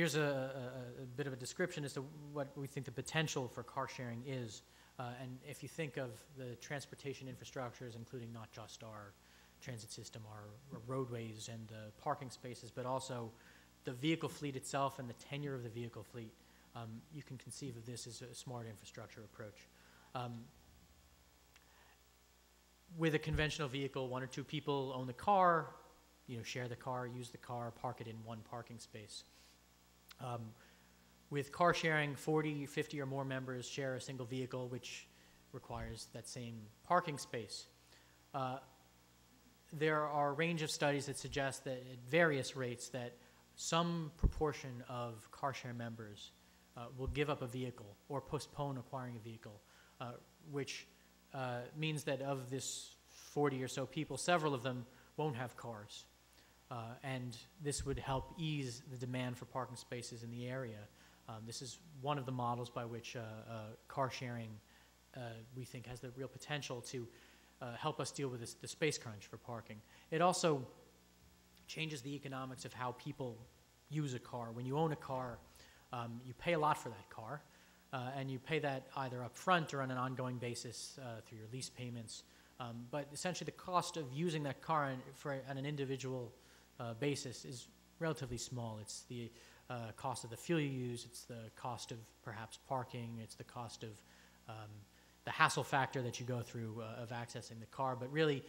Here's a, a, a, bit of a description as to what we think the potential for car sharing is. Uh, and if you think of the transportation infrastructures, including not just our transit system, our, our roadways and uh, parking spaces, but also the vehicle fleet itself and the tenure of the vehicle fleet, um, you can conceive of this as a smart infrastructure approach. Um, with a conventional vehicle, one or two people own the car, you know, share the car, use the car, park it in one parking space. Um, with car sharing, 40, 50 or more members share a single vehicle, which requires that same parking space. Uh, there are a range of studies that suggest that at various rates that some proportion of car share members uh, will give up a vehicle or postpone acquiring a vehicle, uh, which uh, means that of this 40 or so people, several of them won't have cars. Uh, and this would help ease the demand for parking spaces in the area. Um, this is one of the models by which uh, uh, car sharing, uh, we think, has the real potential to uh, help us deal with this, the space crunch for parking. It also changes the economics of how people use a car. When you own a car, um, you pay a lot for that car, uh, and you pay that either up front or on an ongoing basis through your lease payments. Um, but essentially, the cost of using that car for, on an individual uh, basis is relatively small. It's the uh, cost of the fuel you use, it's the cost of perhaps parking, it's the cost of um, the hassle factor that you go through uh, of accessing the car, but really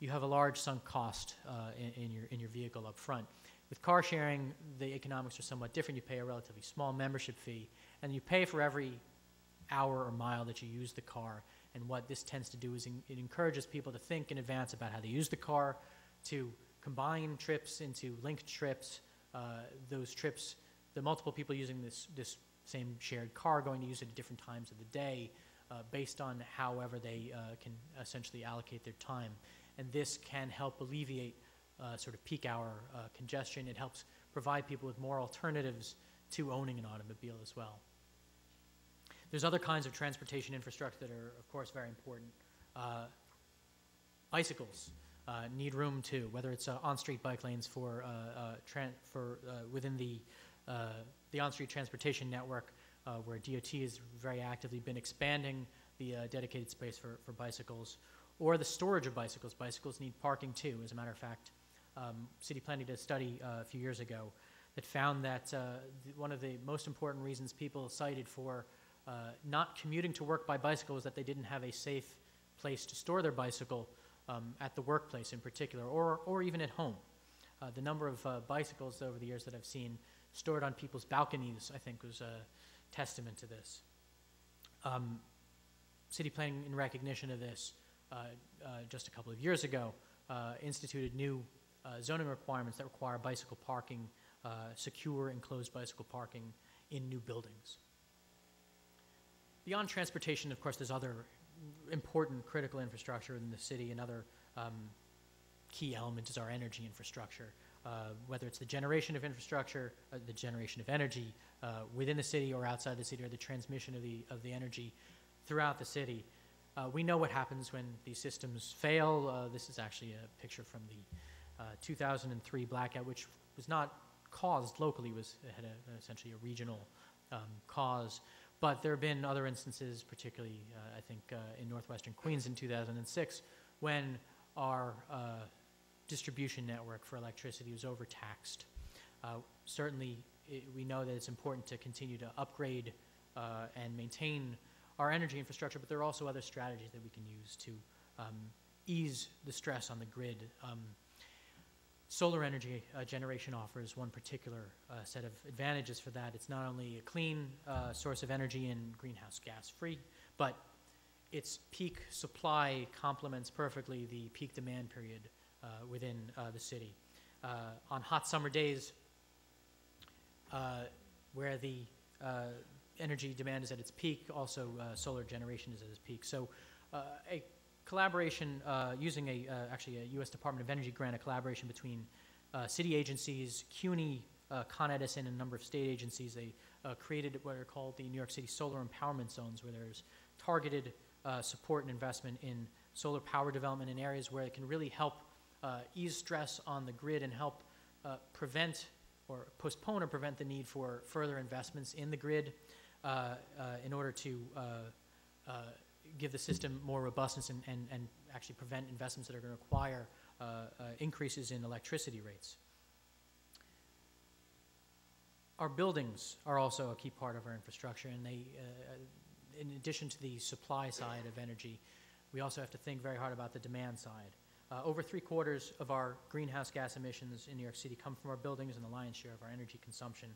you have a large sunk cost uh, in, in, your, in your vehicle up front. With car sharing, the economics are somewhat different. You pay a relatively small membership fee, and you pay for every hour or mile that you use the car. And what this tends to do is it encourages people to think in advance about how they use the car, to combine trips into linked trips. Uh, those trips, the multiple people using this, this same shared car going to use it at different times of the day uh, based on however they uh, can essentially allocate their time. And this can help alleviate uh, sort of peak hour uh, congestion. It helps provide people with more alternatives to owning an automobile as well. There's other kinds of transportation infrastructure that are, of course, very important. Uh, bicycles need room too, whether it's uh, on-street bike lanes for, uh, uh, for within the, the on-street transportation network, where DOT has very actively been expanding the dedicated space for, for bicycles, or the storage of bicycles. Bicycles need parking too, as a matter of fact. Um, City Planning did a study a few years ago that found that one of the most important reasons people cited for uh, not commuting to work by bicycle was that they didn't have a safe place to store their bicycle um, at the workplace in particular, or, or even at home. Uh, the number of uh, bicycles over the years that I've seen stored on people's balconies, I think, was a testament to this. Um, city planning, in recognition of this, uh, uh just a couple of years ago, uh, instituted new zoning requirements that require bicycle parking, secure enclosed bicycle parking in new buildings. Beyond transportation, of course, there's other important critical infrastructure in the city. Another um, key element is our energy infrastructure. Uh, whether it's the generation of infrastructure, uh, the generation of energy uh, within the city or outside the city, or the transmission of the of the energy throughout the city. Uh, we know what happens when these systems fail. Uh, this is actually a picture from the uh, 2003 blackout, which was not caused locally; was had a, essentially a regional um, cause. But there have been other instances, particularly, uh, I think, uh, in northwestern Queens in 2006, when our uh, distribution network for electricity was overtaxed. Uh, certainly, it, we know that it's important to continue to upgrade uh, and maintain our energy infrastructure, but there are also other strategies that we can use to um, ease the stress on the grid. Um, solar energy uh, generation offers one particular uh, set of advantages for that. It's not only a clean uh, source of energy and greenhouse gas free, but its peak supply complements perfectly the peak demand period uh, within uh, the city. Uh, on hot summer days, where the energy demand is at its peak, also solar generation is at its peak. So, a collaboration uh, using a uh, actually a U.S. Department of Energy grant, a collaboration between uh, city agencies, CUNY, uh, Con Edison, and a number of state agencies. They uh, created what are called the New York City Solar Empowerment Zones, where there's targeted uh, support and investment in solar power development in areas where it can really help ease stress on the grid and help prevent or postpone or prevent the need for further investments in the grid in order to give the system more robustness and, and, and actually prevent investments that are going to require uh, uh, increases in electricity rates. Our buildings are also a key part of our infrastructure, and they, uh, in addition to the supply side of energy, we also have to think very hard about the demand side. Uh, over three quarters of our greenhouse gas emissions in New York City come from our buildings and the lion's share of our energy consumption.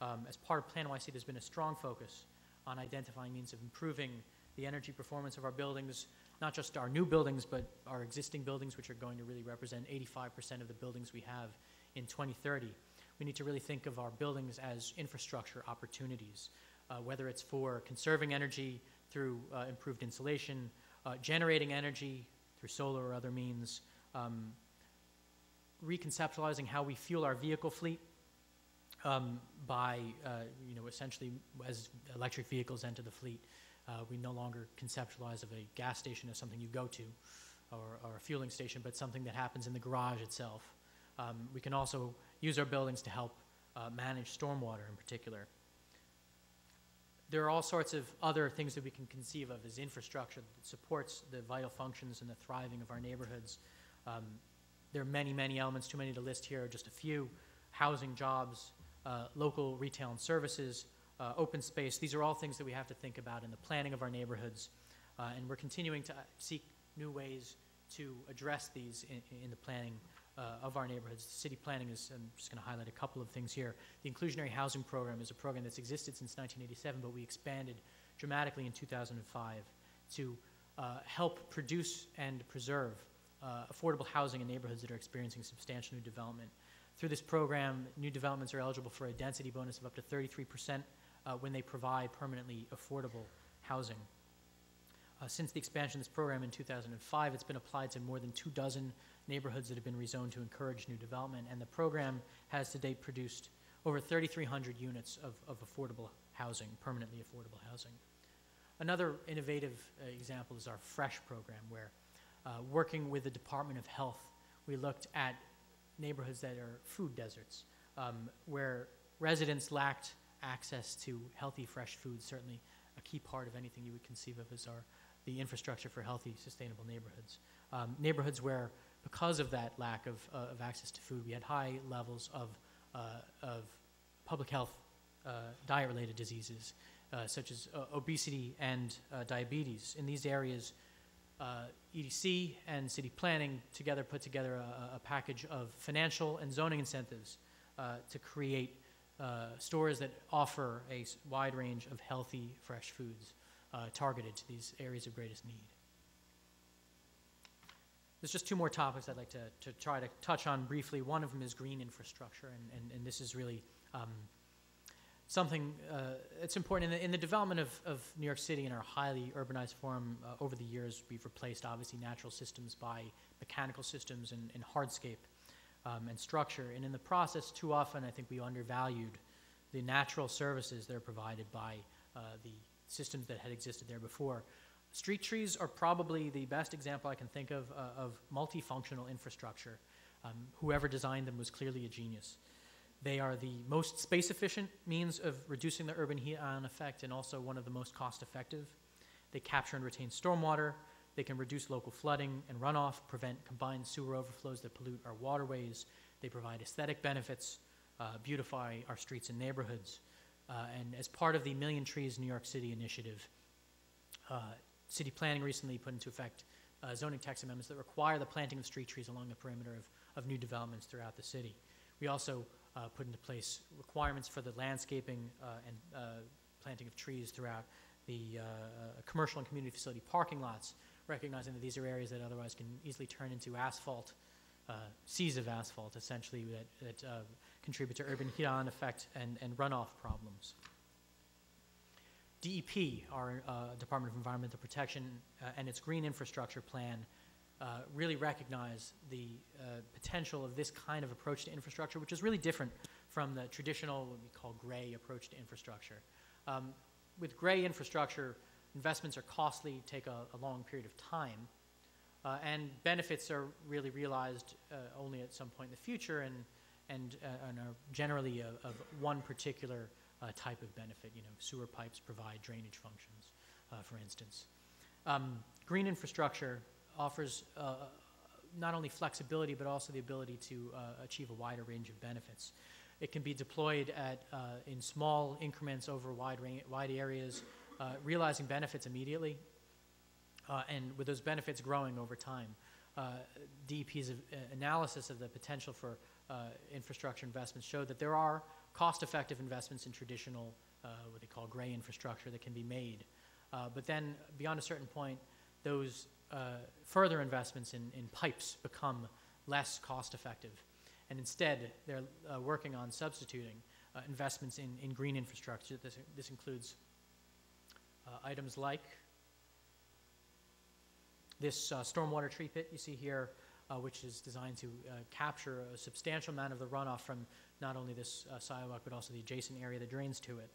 Um, as part of PlaNYC, there's been a strong focus on identifying means of improving the energy performance of our buildings, not just our new buildings, but our existing buildings, which are going to really represent 85% of the buildings we have in 2030. We need to really think of our buildings as infrastructure opportunities, uh, whether it's for conserving energy through uh, improved insulation, uh, generating energy through solar or other means, um, reconceptualizing how we fuel our vehicle fleet um, by, uh, you know, essentially as electric vehicles enter the fleet, uh, we no longer conceptualize of a gas station as something you go to or, or a fueling station, but something that happens in the garage itself. Um, we can also use our buildings to help uh, manage stormwater in particular. There are all sorts of other things that we can conceive of as infrastructure that supports the vital functions and the thriving of our neighborhoods. Um, there are many, many elements, too many to list here, just a few. Housing, jobs, uh, local retail and services, uh, open space. These are all things that we have to think about in the planning of our neighborhoods. Uh, and we're continuing to seek new ways to address these in, in the planning uh, of our neighborhoods. City planning is, I'm just going to highlight a couple of things here. The inclusionary housing program is a program that's existed since 1987, but we expanded dramatically in 2005 to uh, help produce and preserve uh, affordable housing in neighborhoods that are experiencing substantial new development. Through this program, new developments are eligible for a density bonus of up to 33% uh, when they provide permanently affordable housing. Uh, since the expansion of this program in 2005, it's been applied to more than two dozen neighborhoods that have been rezoned to encourage new development, and the program has to date produced over 3,300 units of, of affordable housing, permanently affordable housing. Another innovative uh, example is our FRESH program, where uh, working with the Department of Health, we looked at neighborhoods that are food deserts, um, where residents lacked access to healthy, fresh food, certainly a key part of anything you would conceive of as our, the infrastructure for healthy, sustainable neighborhoods. Um, neighborhoods where, because of that lack of, uh, of access to food, we had high levels of, uh, of public health uh, diet-related diseases, uh, such as uh, obesity and uh, diabetes. In these areas, EDC and city planning together put together a, a package of financial and zoning incentives to create uh, stores that offer a wide range of healthy, fresh foods uh, targeted to these areas of greatest need. There's just two more topics I'd like to, to try to touch on briefly. One of them is green infrastructure, and, and, and this is really um, something uh, important. In the, in the development of, of, New York City in our highly urbanized form uh, over the years, we've replaced obviously natural systems by mechanical systems and, and hardscape um, and structure. And in the process, too often, I think we undervalued the natural services that are provided by uh, the systems that had existed there before. Street trees are probably the best example I can think of uh, of multifunctional infrastructure. Um, whoever designed them was clearly a genius. They are the most space efficient means of reducing the urban heat island effect and also one of the most cost effective. They capture and retain stormwater, they can reduce local flooding and runoff, prevent combined sewer overflows that pollute our waterways. They provide aesthetic benefits, uh, beautify our streets and neighborhoods. Uh, and as part of the Million Trees New York City initiative, uh, city planning recently put into effect uh, zoning text amendments that require the planting of street trees along the perimeter of, of new developments throughout the city. We also uh, put into place requirements for the landscaping uh, and planting of trees throughout the commercial and community facility parking lots, recognizing that these are areas that otherwise can easily turn into asphalt, uh, seas of asphalt, essentially, that, that uh, contribute to urban heat-on effect and, and runoff problems. DEP, our uh, Department of Environmental Protection, uh, and its green infrastructure plan uh, really recognize the uh, potential of this kind of approach to infrastructure, which is really different from the traditional, what we call gray approach to infrastructure. Um, with gray infrastructure, investments are costly, take a, a long period of time, uh, and benefits are really realized uh, only at some point in the future and, and, uh, and are generally of, of one particular uh, type of benefit. You know, sewer pipes provide drainage functions, uh, for instance. Um, green infrastructure offers not only flexibility but also the ability to achieve a wider range of benefits. It can be deployed at, in small increments over wide, wide areas, uh, realizing benefits immediately, uh, and with those benefits growing over time. Uh, DEP's uh, analysis of the potential for uh, infrastructure investments showed that there are cost-effective investments in traditional, uh, what they call gray infrastructure that can be made. But then beyond a certain point, those further investments in, in pipes become less cost-effective. And instead, they're working on substituting investments in, in green infrastructure. This, this includes items like this uh, stormwater tree pit you see here, uh, which is designed to uh, capture a substantial amount of the runoff from not only this uh, sidewalk, but also the adjacent area that drains to it.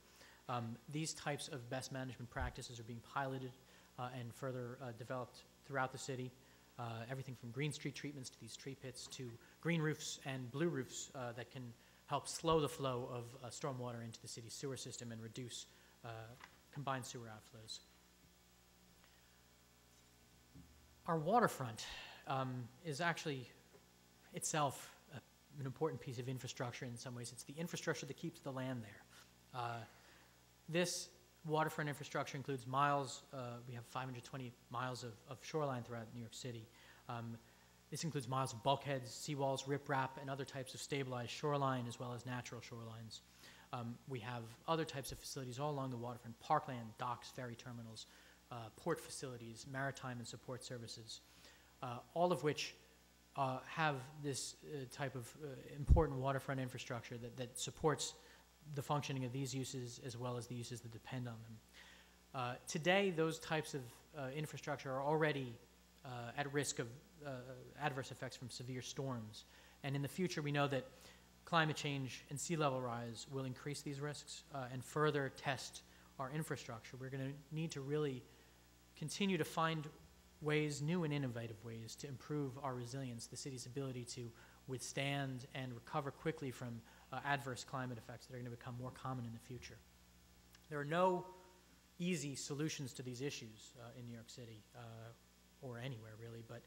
Um, these types of best management practices are being piloted uh, and further uh, developed throughout the city. Uh, everything from green street treatments to these tree pits to green roofs and blue roofs uh, that can help slow the flow of uh, stormwater into the city's sewer system and reduce uh, combined sewer outflows. Our waterfront um, is actually itself a, an important piece of infrastructure in some ways. It's the infrastructure that keeps the land there. Uh, this waterfront infrastructure includes miles, uh, we have 520 miles of, of shoreline throughout New York City. Um, this includes miles of bulkheads, seawalls, riprap, and other types of stabilized shoreline, as well as natural shorelines. Um, we have other types of facilities all along the waterfront, parkland, docks, ferry terminals, uh, port facilities, maritime and support services, uh, all of which uh, have this uh, type of uh, important waterfront infrastructure that, that supports the functioning of these uses as well as the uses that depend on them. Uh, today, those types of infrastructure are already at risk of adverse effects from severe storms. And in the future, we know that climate change and sea level rise will increase these risks and further test our infrastructure. We're going to need to really continue to find ways, new and innovative ways, to improve our resilience, the city's ability to withstand and recover quickly from uh, adverse climate effects that are going to become more common in the future. There are no easy solutions to these issues uh, in New York City uh, or anywhere really, but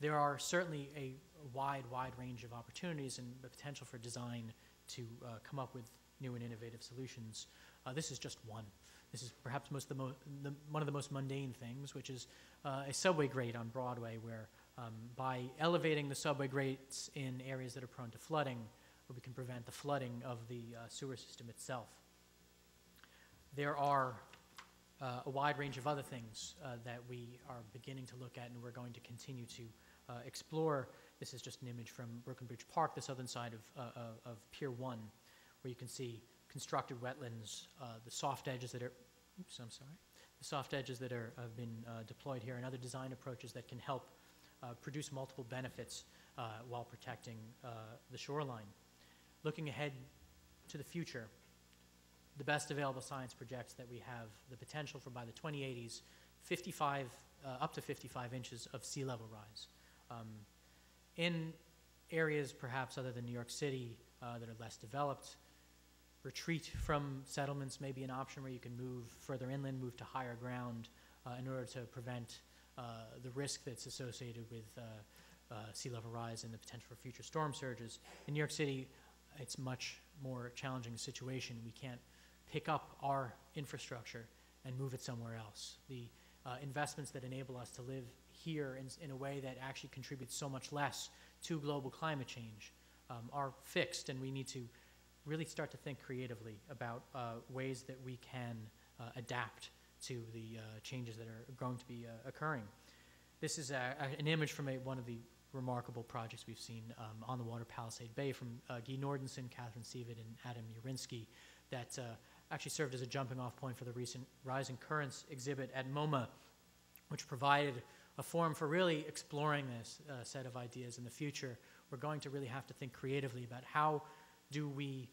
there are certainly a wide, wide range of opportunities and the potential for design to uh, come up with new and innovative solutions. Uh, this is just one. This is perhaps most the mo the, one of the most mundane things, which is uh, a subway grate on Broadway, where um, by elevating the subway grates in areas that are prone to flooding, we can prevent the flooding of the uh, sewer system itself. There are uh, a wide range of other things uh, that we are beginning to look at and we're going to continue to uh, explore. This is just an image from Brooklyn Bridge Park, the southern side of, uh, of Pier 1, where you can see constructed wetlands, uh, the soft edges that are, oops, I'm sorry, the soft edges that are, have been uh, deployed here, and other design approaches that can help uh, produce multiple benefits while protecting the shoreline. Looking ahead to the future, the best available science projects that we have the potential for by the 2080s, 55, uh, up to 55 inches of sea level rise. Um, in areas perhaps other than New York City that are less developed, retreat from settlements may be an option where you can move further inland, move to higher ground uh, in order to prevent uh, the risk that's associated with uh, uh, sea level rise and the potential for future storm surges. In New York City, it's much more challenging a situation. We can't pick up our infrastructure and move it somewhere else. The uh, investments that enable us to live here in, in, a way that actually contributes so much less to global climate change um, are fixed, and we need to really start to think creatively about uh, ways that we can uh, adapt to the uh, changes that are going to be uh, occurring. This is a, a- an image from a, one of the remarkable projects we've seen um, on the water Palisade Bay from uh, Guy Nordenson, Catherine Seavitt, and Adam Yarinsky that uh, actually served as a jumping off point for the recent Rising Currents exhibit at MoMA, which provided a forum for really exploring this uh, set of ideas in the future. We're going to really have to think creatively about how do we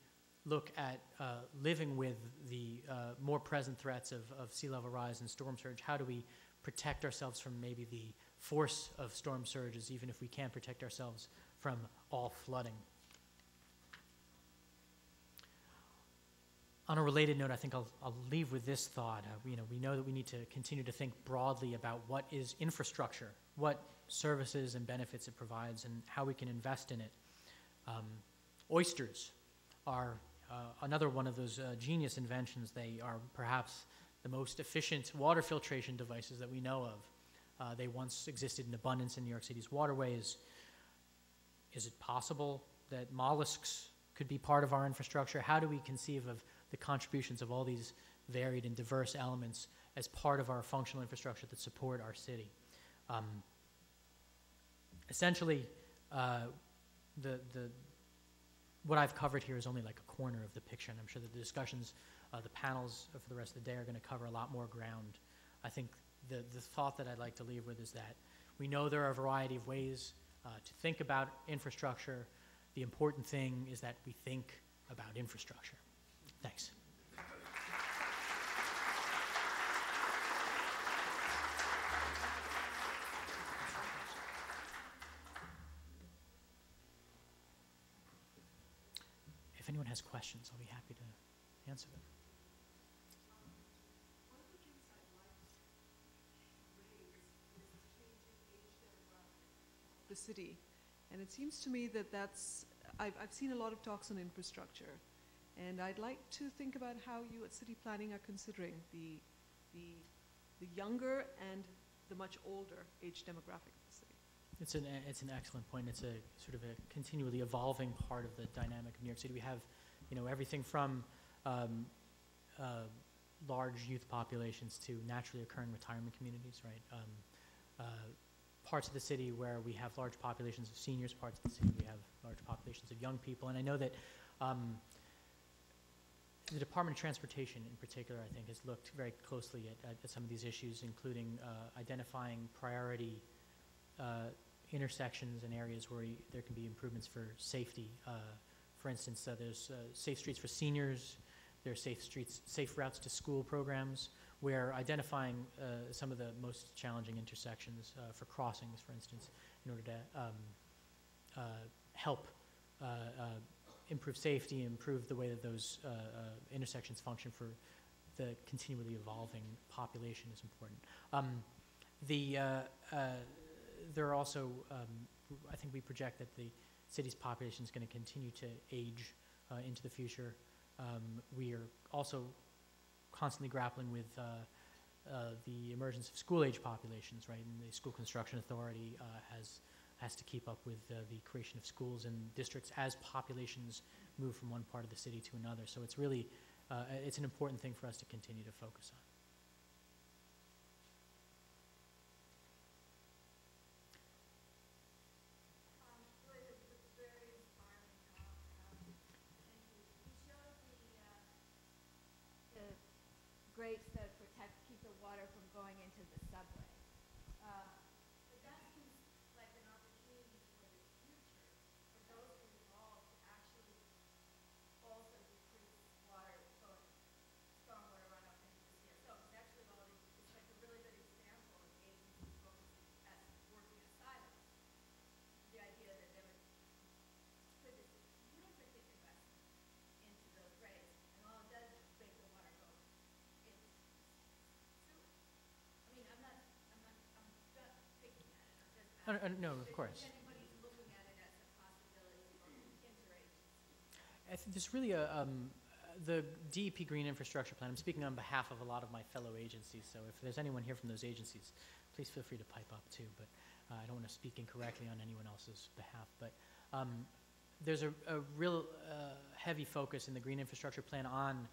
look at uh, living with the uh, more present threats of, of sea level rise and storm surge. How do we protect ourselves from maybe the force of storm surges, even if we can't protect ourselves from all flooding? On a related note, I think I'll, I'll leave with this thought. Uh, you know, we know that we need to continue to think broadly about what is infrastructure, what services and benefits it provides, and how we can invest in it. Um, oysters are uh, another one of those uh, genius inventions. They are perhaps the most efficient water filtration devices that we know of. Uh, they once existed in abundance in New York City's waterways. Is it possible that mollusks could be part of our infrastructure? How do we conceive of the contributions of all these varied and diverse elements as part of our functional infrastructure that support our city? Um, essentially, uh, the, the, what I've covered here is only like a corner of the picture, and I'm sure that the discussions, uh, the panels for the rest of the day are going to cover a lot more ground. I think the, the thought that I'd like to leave with is that we know there are a variety of ways uh, to think about infrastructure. The important thing is that we think about infrastructure. Thanks. If anyone has questions, I'll be happy to answer them. the city. And it seems to me that that's, I've, I've seen a lot of talks on infrastructure. And I'd like to think about how you at city planning are considering the, the, the younger and the much older age demographic of the city. It's an, it's an excellent point. It's a sort of a continually evolving part of the dynamic of New York City. We have, you know, everything from um, uh, large youth populations to naturally occurring retirement communities, right? Um, uh, parts of the city where we have large populations of seniors, parts of the city we have large populations of young people. And I know that um, the Department of Transportation in particular, I think, has looked very closely at, at, at some of these issues, including uh, identifying priority uh, intersections and areas where y- there can be improvements for safety. Uh, for instance, there's uh, safe streets for seniors, there's safe streets, safe routes to school programs, where identifying uh, some of the most challenging intersections uh, for crossings, for instance, in order to um, help improve safety, improve the way that those uh, uh, intersections function for the continually evolving population is important. Um, the, uh, uh, there are also, um, I think we project that the city's population is going to continue to age uh, into the future. Um, we are also constantly grappling with the emergence of school-age populations, right? And the School Construction Authority has has to keep up with uh, the creation of schools and districts as populations move from one part of the city to another. So it's really uh, it's an important thing for us to continue to focus on. the grates that protect, keep the water from going into the subway. Uh, But that seems like an opportunity for the future, for those who involved to actually also decrease water going, stormwater runoff into the CSO. It's actually all, these- it's like a really good example of agencies focusing as, working as silos. The idea that they would put this significant investment into those grates, and all it does is make the water go into sewer. I mean, I'm not, I'm not, I'm just picking at it, I'm just Uh, uh, no, of course. If anybody's looking at it as a possibility for interagency. I think there's really a, um, the DEP Green Infrastructure Plan, I'm speaking on behalf of a lot of my fellow agencies, so if there's anyone here from those agencies, please feel free to pipe up too. But Uh, I don't want to speak incorrectly on anyone else's behalf, but um, there's a, a real uh, heavy focus in the green infrastructure plan on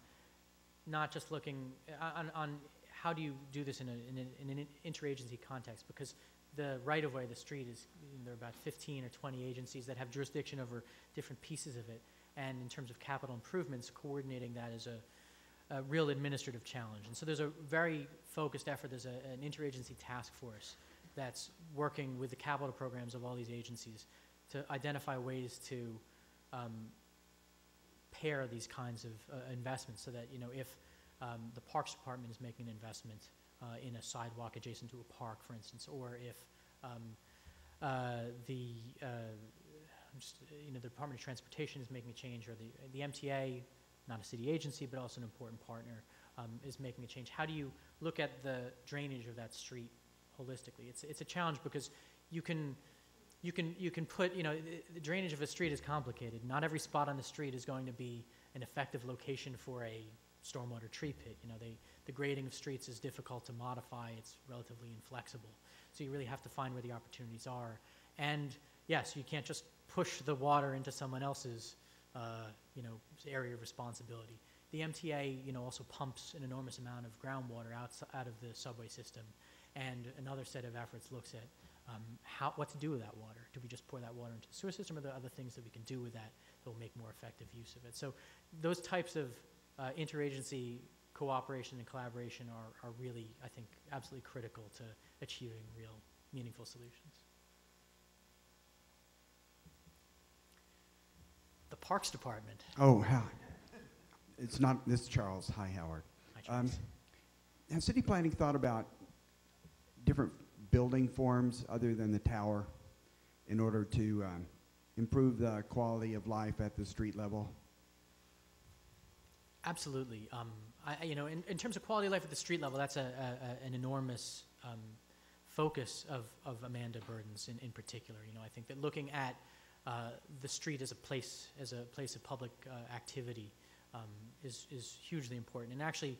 not just looking uh, on, on how do you do this in, a, in, a, in an interagency context because the right of way, the street is there are about 15 or 20 agencies that have jurisdiction over different pieces of it, and in terms of capital improvements, coordinating that is a, a real administrative challenge. And so there's a very focused effort. There's a, an interagency task force that's working with the capital programs of all these agencies to identify ways to um, pair these kinds of uh, investments so that, you know, if um, the Parks Department is making an investment uh, in a sidewalk adjacent to a park, for instance, or if um, uh, the, uh, just, you know, the Department of Transportation is making a change, or the, the MTA, not a city agency, but also an important partner, um, is making a change. How do you look at the drainage of that street holistically? It's, it's a challenge because you can, you can, you can put, you know, the, the drainage of a street is complicated. Not every spot on the street is going to be an effective location for a stormwater tree pit. You know, they, the grading of streets is difficult to modify. It's relatively inflexible. So you really have to find where the opportunities are. And yes, you can't just push the water into someone else's, uh, you know, area of responsibility. The MTA, you know, also pumps an enormous amount of groundwater out, out of the subway system. And another set of efforts looks at um, how, what to do with that water. Do we just pour that water into the sewer system, or are there other things that we can do with that that will make more effective use of it? So those types of uh, interagency cooperation and collaboration are, are really, I think, absolutely critical to achieving real meaningful solutions. The Parks Department. Oh, how, it's not, this is Charles. Hi, Howard. Hi, Um, Charles. Has city planning thought about different building forms other than the tower in order to um, improve the quality of life at the street level? Absolutely. Um, I, you know, in, in terms of quality of life at the street level, that's a, a, an enormous um, focus of, of Amanda Burden's in, in particular. You know, I think that looking at uh, the street as a place, as a place of public uh, activity um, is, is hugely important. And actually,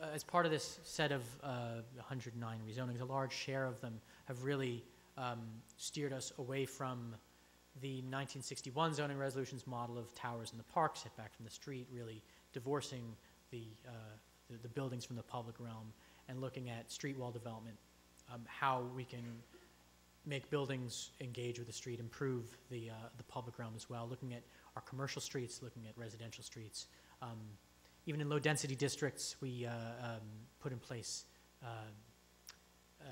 uh, as part of this set of uh, 109 rezonings, a large share of them have really um, steered us away from the 1961 zoning resolutions model of towers in the park, set back from the street, really divorcing the, uh, the, the buildings from the public realm and looking at street wall development, um, how we can make buildings engage with the street, improve the, uh, the public realm as well, looking at our commercial streets, looking at residential streets. Um, even in low-density districts, we uh, um, put in place, uh, uh,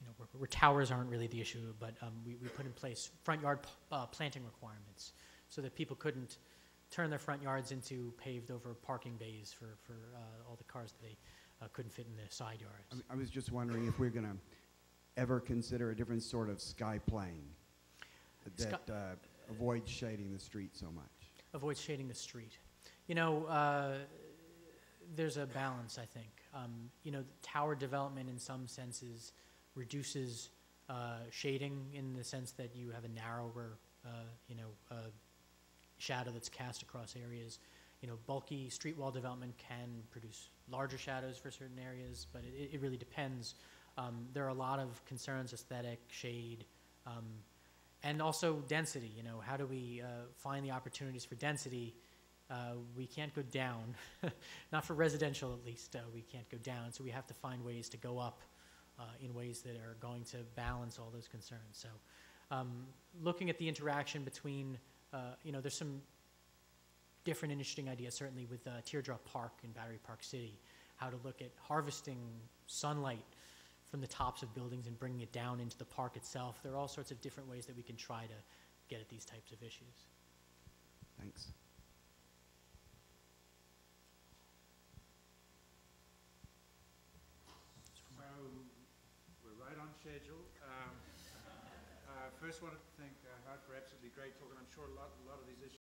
you know, where, where towers aren't really the issue, but um, we, we put in place front yard uh, planting requirements so that people couldn't turn their front yards into paved over parking bays for, for uh, all the cars that they uh, couldn't fit in the side yards. I was just wondering if we're going to ever consider a different sort of sky plane Sky- that uh, avoids shading the street so much. avoid shading the street. You know, uh, there's a balance, I think. Um, you know, tower development in some senses reduces uh, shading in the sense that you have a narrower, uh, you know, uh, shadow that's cast across areas. You know, bulky street wall development can produce larger shadows for certain areas, but it, it really depends. Um, there are a lot of concerns, aesthetic, shade, um, and also density. You know, how do we uh, find the opportunities for density? Uh, we can't go down, not for residential at least. Uh, we can't go down, so we have to find ways to go up uh, in ways that are going to balance all those concerns. So, um, looking at the interaction between, uh, you know, there's some different interesting ideas certainly with uh, Teardrop Park in Battery Park City, how to look at harvesting sunlight from the tops of buildings and bringing it down into the park itself. There are all sorts of different ways that we can try to get at these types of issues. Thanks. So we're right on schedule. Um, uh, First wanted to thank uh, Howard for absolutely great talk, and I'm sure a lot, a lot of these issues